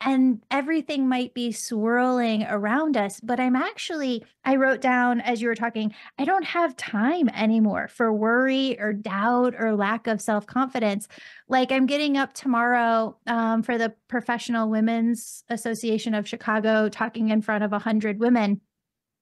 and everything might be swirling around us but i'm actually i wrote down as you were talking i don't have time anymore for worry or doubt or lack of self-confidence like i'm getting up tomorrow um, for the professional women's association of chicago talking in front of 100 women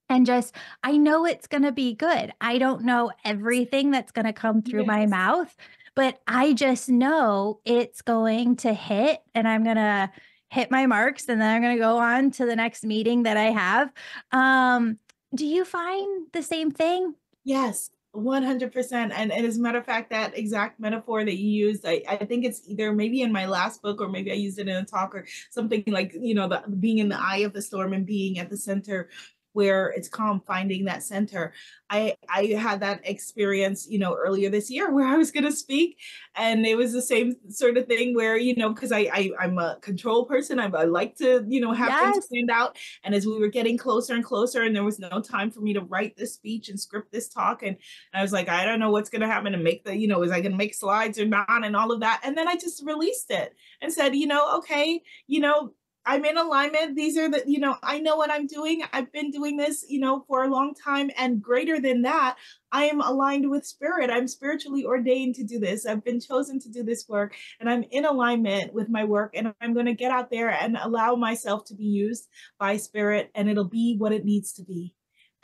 and just I know it's going to be good. I don't know everything that's going to come through yes. my mouth, but I just know it's going to hit and I'm going to hit my marks and then I'm going to go on to the next meeting that I have. Um do you find the same thing? Yes. 100% and, and as a matter of fact that exact metaphor that you used I, I think it's either maybe in my last book or maybe i used it in a talk or something like you know the being in the eye of the storm and being at the center where it's calm finding that center i i had that experience you know earlier this year where i was going to speak and it was the same sort of thing where you know because I, I i'm a control person I, I like to you know have yes. things planned out and as we were getting closer and closer and there was no time for me to write this speech and script this talk and, and i was like i don't know what's going to happen to make the you know is i going to make slides or not and all of that and then i just released it and said you know okay you know I'm in alignment. These are the, you know, I know what I'm doing. I've been doing this, you know, for a long time. And greater than that, I am aligned with spirit. I'm spiritually ordained to do this. I've been chosen to do this work and I'm in alignment with my work. And I'm going to get out there and allow myself to be used by spirit and it'll be what it needs to be.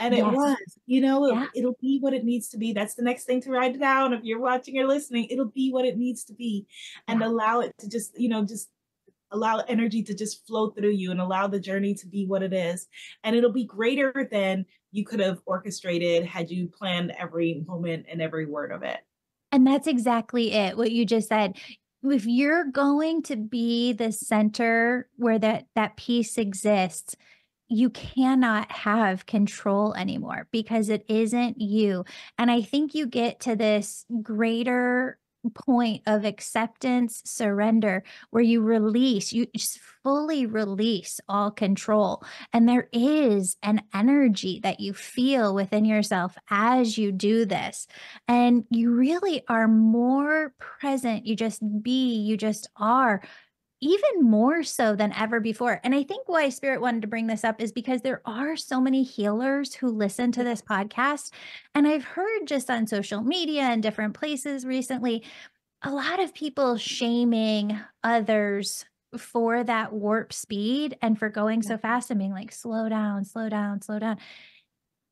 And yes. it was, you know, yeah. it'll, be what it needs to be. That's the next thing to write down. If you're watching or listening, it'll be what it needs to be and yeah. allow it to just, you know, just allow energy to just flow through you and allow the journey to be what it is. And it'll be greater than you could have orchestrated had you planned every moment and every word of it. And that's exactly it. What you just said. If you're going to be the center where that that peace exists, you cannot have control anymore because it isn't you. And I think you get to this greater point of acceptance, surrender, where you release, you just fully release all control. And there is an energy that you feel within yourself as you do this. And you really are more present. You just be, you just are even more so than ever before. And I think why Spirit wanted to bring this up is because there are so many healers who listen to this podcast. And I've heard just on social media and different places recently, a lot of people shaming others for that warp speed and for going so fast and being like, slow down, slow down, slow down.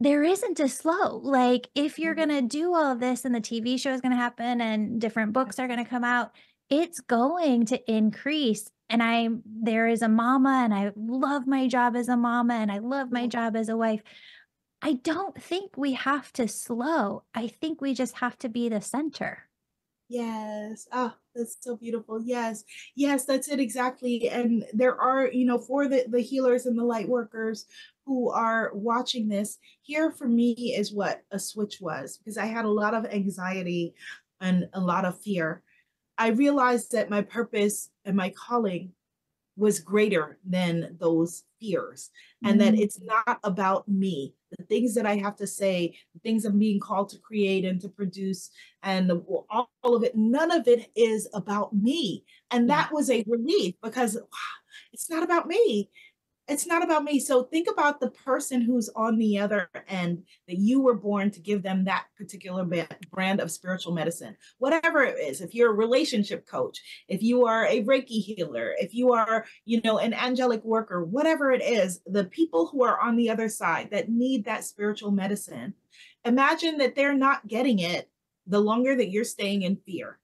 There isn't a slow. Like, if you're mm-hmm. going to do all this and the TV show is going to happen and different books are going to come out, it's going to increase. And I, there is a mama, and I love my job as a mama, and I love my mm-hmm. job as a wife. I don't think we have to slow. I think we just have to be the center. Yes. Oh, that's so beautiful. Yes. Yes, that's it exactly. And there are, you know, for the, the healers and the light workers who are watching this, here for me is what a switch was because I had a lot of anxiety and a lot of fear. I realized that my purpose and my calling was greater than those fears and mm-hmm. that it's not about me. The things that i have to say the things i'm being called to create and to produce and the, all, all, of it none of it is about me. And that was a relief because wow, it's not about me it's not about me. So think about the person who's on the other end that you were born to give them that particular brand of spiritual medicine, whatever it is. If you're a relationship coach, if you are a Reiki healer, if you are, you know, an angelic worker, whatever it is, the people who are on the other side that need that spiritual medicine, imagine that they're not getting it the longer that you're staying in fear.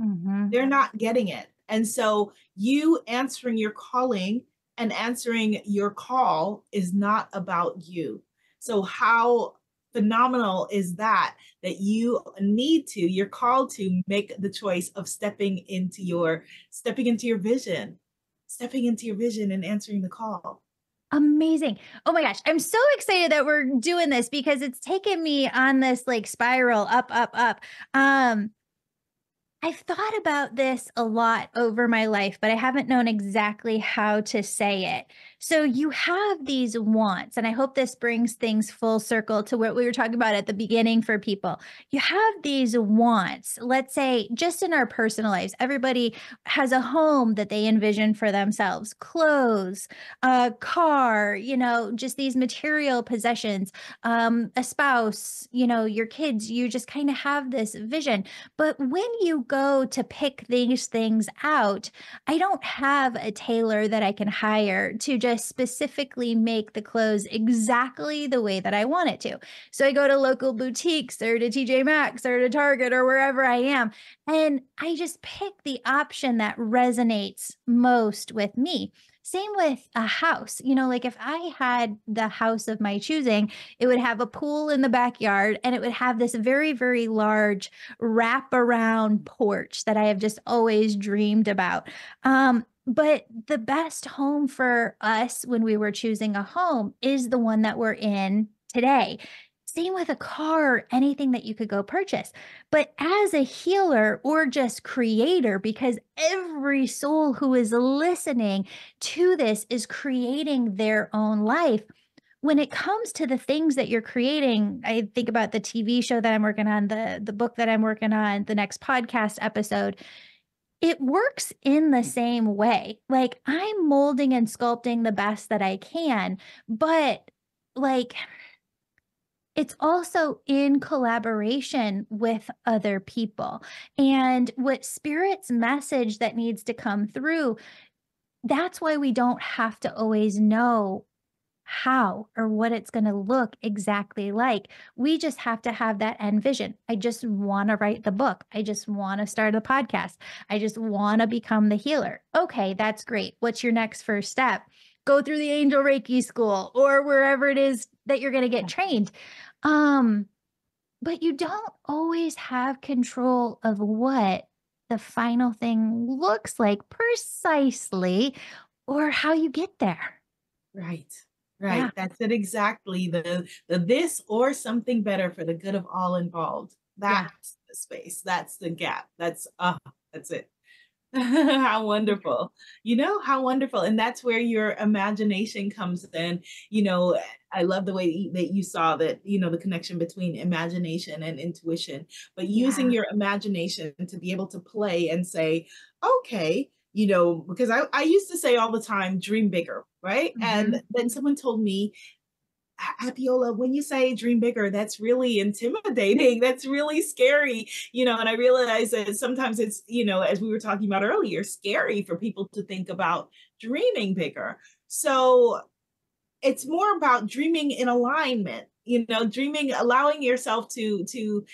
Mm-hmm. They're not getting it. And so you answering your calling and answering your call is not about you. So, how phenomenal is that that you need to you're called to make the choice of stepping into your stepping into your vision stepping into your vision and answering the call Amazing. Oh my gosh. I'm so excited that we're doing this because it's taken me on this like spiral up, up, up. Um, I've thought about this a lot over my life, but I haven't known exactly how to say it. So you have these wants, and I hope this brings things full circle to what we were talking about at the beginning for people. You have these wants, let's say just in our personal lives, everybody has a home that they envision for themselves, clothes, a car, you know, just these material possessions, um, a spouse, you know, your kids, you just kind of have this vision. But when you go to pick these things out, I don't have a tailor that I can hire to just specifically make the clothes exactly the way that I want it to. So I go to local boutiques or to TJ Maxx or to Target or wherever I am, and I just pick the option that resonates most with me. Same with a house. You know, like if I had the house of my choosing, it would have a pool in the backyard and it would have this very, very large wrap around porch that I have just always dreamed about. Um, but the best home for us when we were choosing a home is the one that we're in today. Same with a car or anything that you could go purchase. But as a healer or just creator, because every soul who is listening to this is creating their own life. When it comes to the things that you're creating, I think about the TV show that I'm working on, the the book that I'm working on, the next podcast episode it works in the same way. Like I'm molding and sculpting the best that I can, but like it's also in collaboration with other people. And what spirit's message that needs to come through, that's why we don't have to always know how or what it's going to look exactly like. We just have to have that end vision. I just want to write the book. I just want to start a podcast. I just want to become the healer. Okay, that's great. What's your next first step? Go through the angel reiki school or wherever it is that you're going to get trained. Um but you don't always have control of what the final thing looks like precisely or how you get there. Right. Right. Yeah. That's it exactly. The the this or something better for the good of all involved. That's yeah. the space. That's the gap. That's uh that's it. [laughs] how wonderful. You know, how wonderful. And that's where your imagination comes in. You know, I love the way that you saw that, you know, the connection between imagination and intuition, but using yeah. your imagination to be able to play and say, okay, you know, because I, I used to say all the time, dream bigger, right? Mm-hmm. And then someone told me, Abiola, when you say dream bigger, that's really intimidating. [laughs] That's really scary, you know. And I realize that sometimes it's, you know, as we were talking about earlier, scary for people to think about dreaming bigger. So it's more about dreaming in alignment, you know, dreaming, allowing yourself to, to,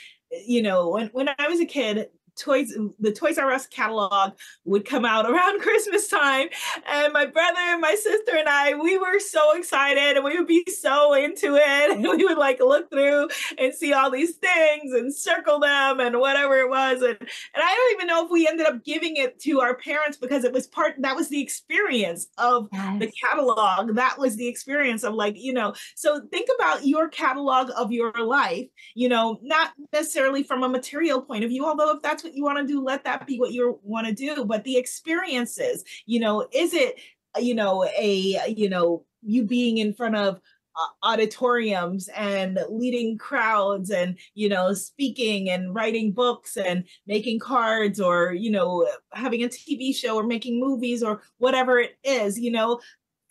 you know, when, when I was a kid, toys the Toys R Us catalog would come out around [laughs] Christmas time. And my brother and my sister and I we were so excited and we would be so into it. And [laughs] we would like look through and see all these things and circle them and whatever it was. And and I don't even know if we ended up giving it to our parents because it was part that was the experience of yes. the catalog. That was the experience of like you know so think about your catalog of your life you know not necessarily from a material point of view although if that's what you want to do, let that be what you want to do. But the experiences, you know, is it, you know, a, you know, you being in front of uh, auditoriums and leading crowds and you know speaking and writing books and making cards or you know having a tv show or making movies or whatever it is you know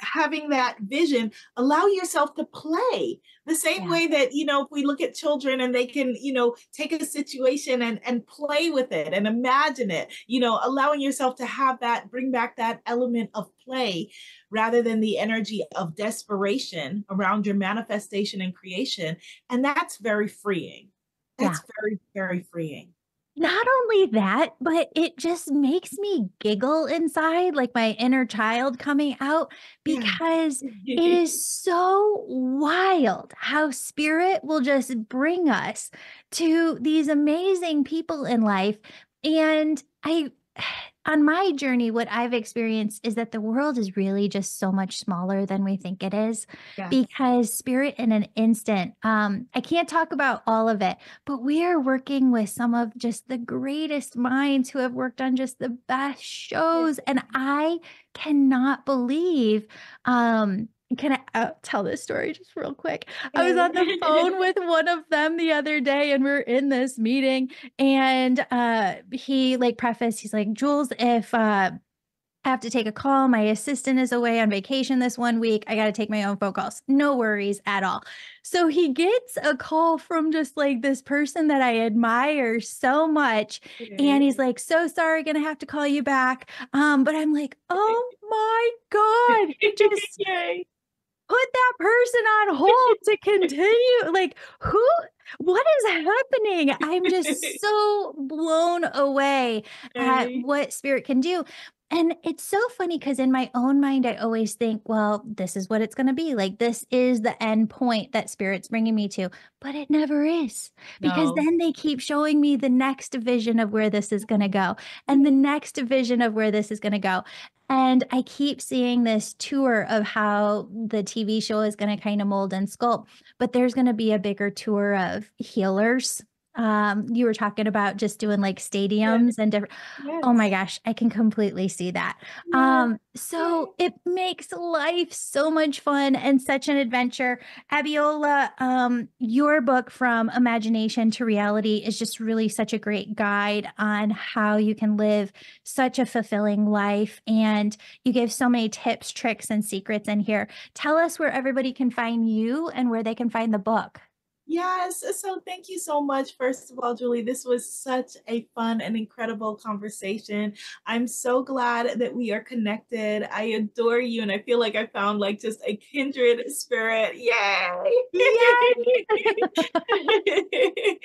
having that vision, allow yourself to play the same yeah. way that, you know, if we look at children and they can, you know, take a situation and, and play with it and imagine it, you know, allowing yourself to have that, bring back that element of play rather than the energy of desperation around your manifestation and creation. And that's very freeing. That's yeah. very, very freeing. Not only that, but it just makes me giggle inside, like my inner child coming out, because [laughs] it is so wild how spirit will just bring us to these amazing people in life. And I on my journey, what I've experienced is that the world is really just so much smaller than we think it is yes. because spirit in an instant. Um, I can't talk about all of it, but we are working with some of just the greatest minds who have worked on just the best shows. And I cannot believe um can I uh, tell this story just real quick? I was on the phone [laughs] with one of them the other day and we are in this meeting and uh he like prefaced he's like Jules if uh I have to take a call. My assistant is away on vacation this one week. I got to take my own phone calls. No worries at all. So he gets a call from just like this person that I admire so much. And he's like, So sorry, gonna have to call you back. Um, but I'm like, [laughs] Oh my God. Just put that person on hold to continue. Like, who, what is happening? I'm just [laughs] so blown away at what spirit can do. And it's so funny because in my own mind, I always think, well, this is what it's going to be. Like, this is the end point that spirit's bringing me to. But it never is because no. then they keep showing me the next vision of where this is going to go and the next vision of where this is going to go. And I keep seeing this tour of how the TV show is going to kind of mold and sculpt, but there's going to be a bigger tour of healers um, you were talking about just doing like stadiums Yes. and different oh my gosh, I can completely see that. Yeah. Um, so it makes life so much fun and such an adventure. Abiola, um, your book From Imagination to Reality is just really such a great guide on how you can live such a fulfilling life. And you give so many tips, tricks, and secrets in here. Tell us where everybody can find you and where they can find the book. Yes, uh, so thank you so much, first of all, Julie. This was such a fun and incredible conversation. I'm so glad that we are connected. I adore you, and I feel like I found like just a kindred spirit. Yay! [laughs] Yay! [laughs]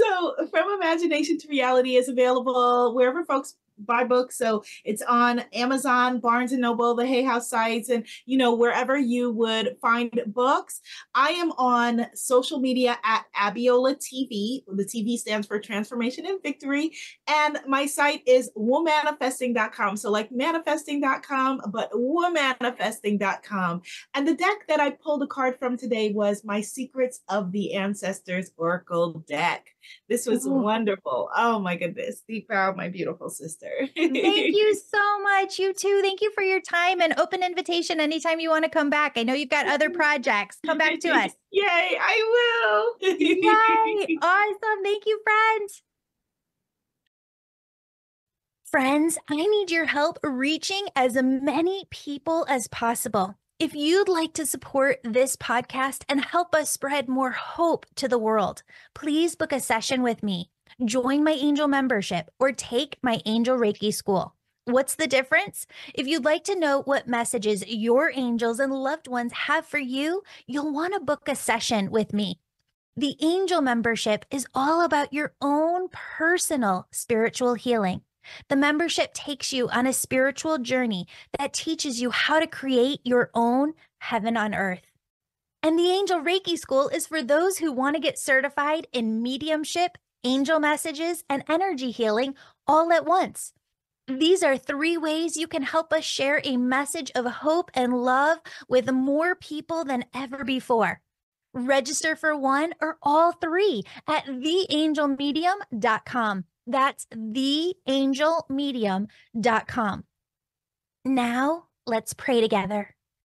so, From Imagination to Reality is available wherever folks buy books. So it's on Amazon, Barnes and Noble, the Hay House sites, and you know wherever you would find books. I am on social media at Abiola TV. The TV stands for Transformation and Victory. And my site is womanifesting.com. So, like manifesting.com, but womanifesting.com. And the deck that I pulled a card from today was my Secrets of the Ancestors Oracle deck. This was Ooh. wonderful. Oh my goodness. Deep bow, my beautiful sister. Thank [laughs] you so much. You too. Thank you for your time and open invitation anytime you want to come back. I know you've got other [laughs] projects. Come back to us. Yay, I will. Yay. [laughs] Awesome. Thank you, friends. Friends, I need your help reaching as many people as possible. If you'd like to support this podcast and help us spread more hope to the world, please book a session with me. Join my angel membership or take my angel Reiki school. What's the difference? If you'd like to know what messages your angels and loved ones have for you, you'll want to book a session with me. The angel membership is all about your own personal spiritual healing. The membership takes you on a spiritual journey that teaches you how to create your own heaven on earth. And the Angel Reiki School is for those who want to get certified in mediumship, angel messages, and energy healing all at once. These are three ways you can help us share a message of hope and love with more people than ever before. Register for one or all three at theangelmedium.com. That's theangelmedium.com. Now, let's pray together.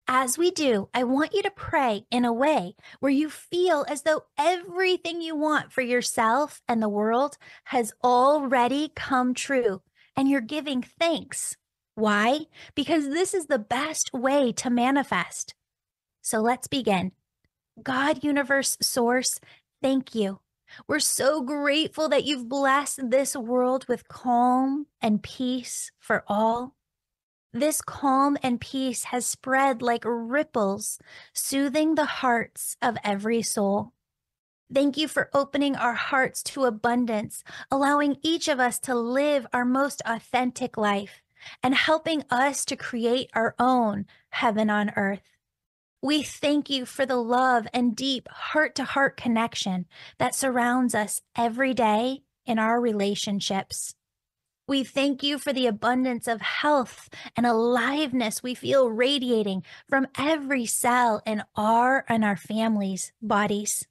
As we do, I want you to pray in a way where you feel as though everything you want for yourself and the world has already come true and you're giving thanks. Why? Because this is the best way to manifest. So let's begin. God, universe, source, thank you. We're so grateful that you've blessed this world with calm and peace for all. This calm and peace has spread like ripples, soothing the hearts of every soul. Thank you for opening our hearts to abundance, allowing each of us to live our most authentic life and helping us to create our own heaven on earth. We thank you for the love and deep heart to heart connection that surrounds us every day in our relationships. We thank you for the abundance of health and aliveness we feel radiating from every cell in our and our families' bodies.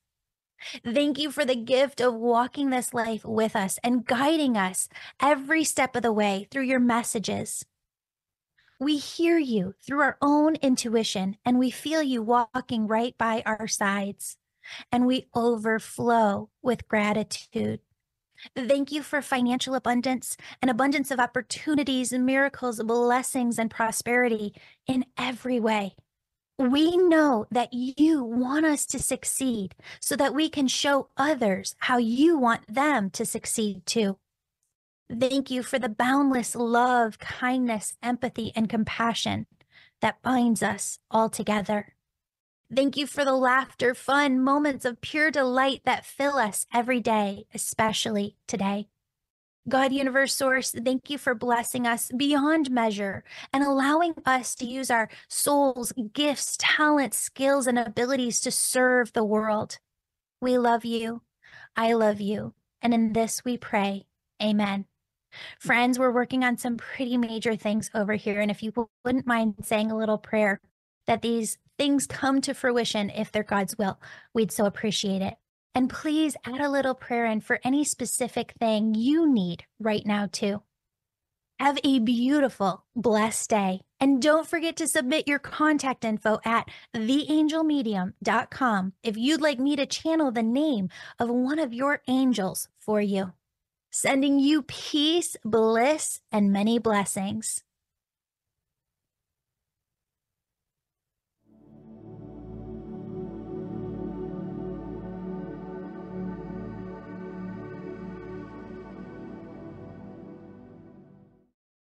Thank you for the gift of walking this life with us and guiding us every step of the way through your messages. We hear you through our own intuition and we feel you walking right by our sides, and we overflow with gratitude. Thank you for financial abundance and abundance of opportunities, and miracles, blessings, and prosperity in every way. We know that you want us to succeed so that we can show others how you want them to succeed too. Thank you for the boundless love, kindness, empathy, and compassion that binds us all together. Thank you for the laughter, fun, moments of pure delight that fill us every day, especially today. God, Universe Source, thank you for blessing us beyond measure and allowing us to use our souls, gifts, talents, skills, and abilities to serve the world. We love you. I love you. And in this we pray. Amen. Friends, we're working on some pretty major things over here. And if you wouldn't mind saying a little prayer that these things come to fruition if they're God's will, we'd so appreciate it. And please add a little prayer in for any specific thing you need right now, too. Have a beautiful, blessed day. And don't forget to submit your contact info at theangelmedium.com if you'd like me to channel the name of one of your angels for you. Sending you peace, bliss, and many blessings.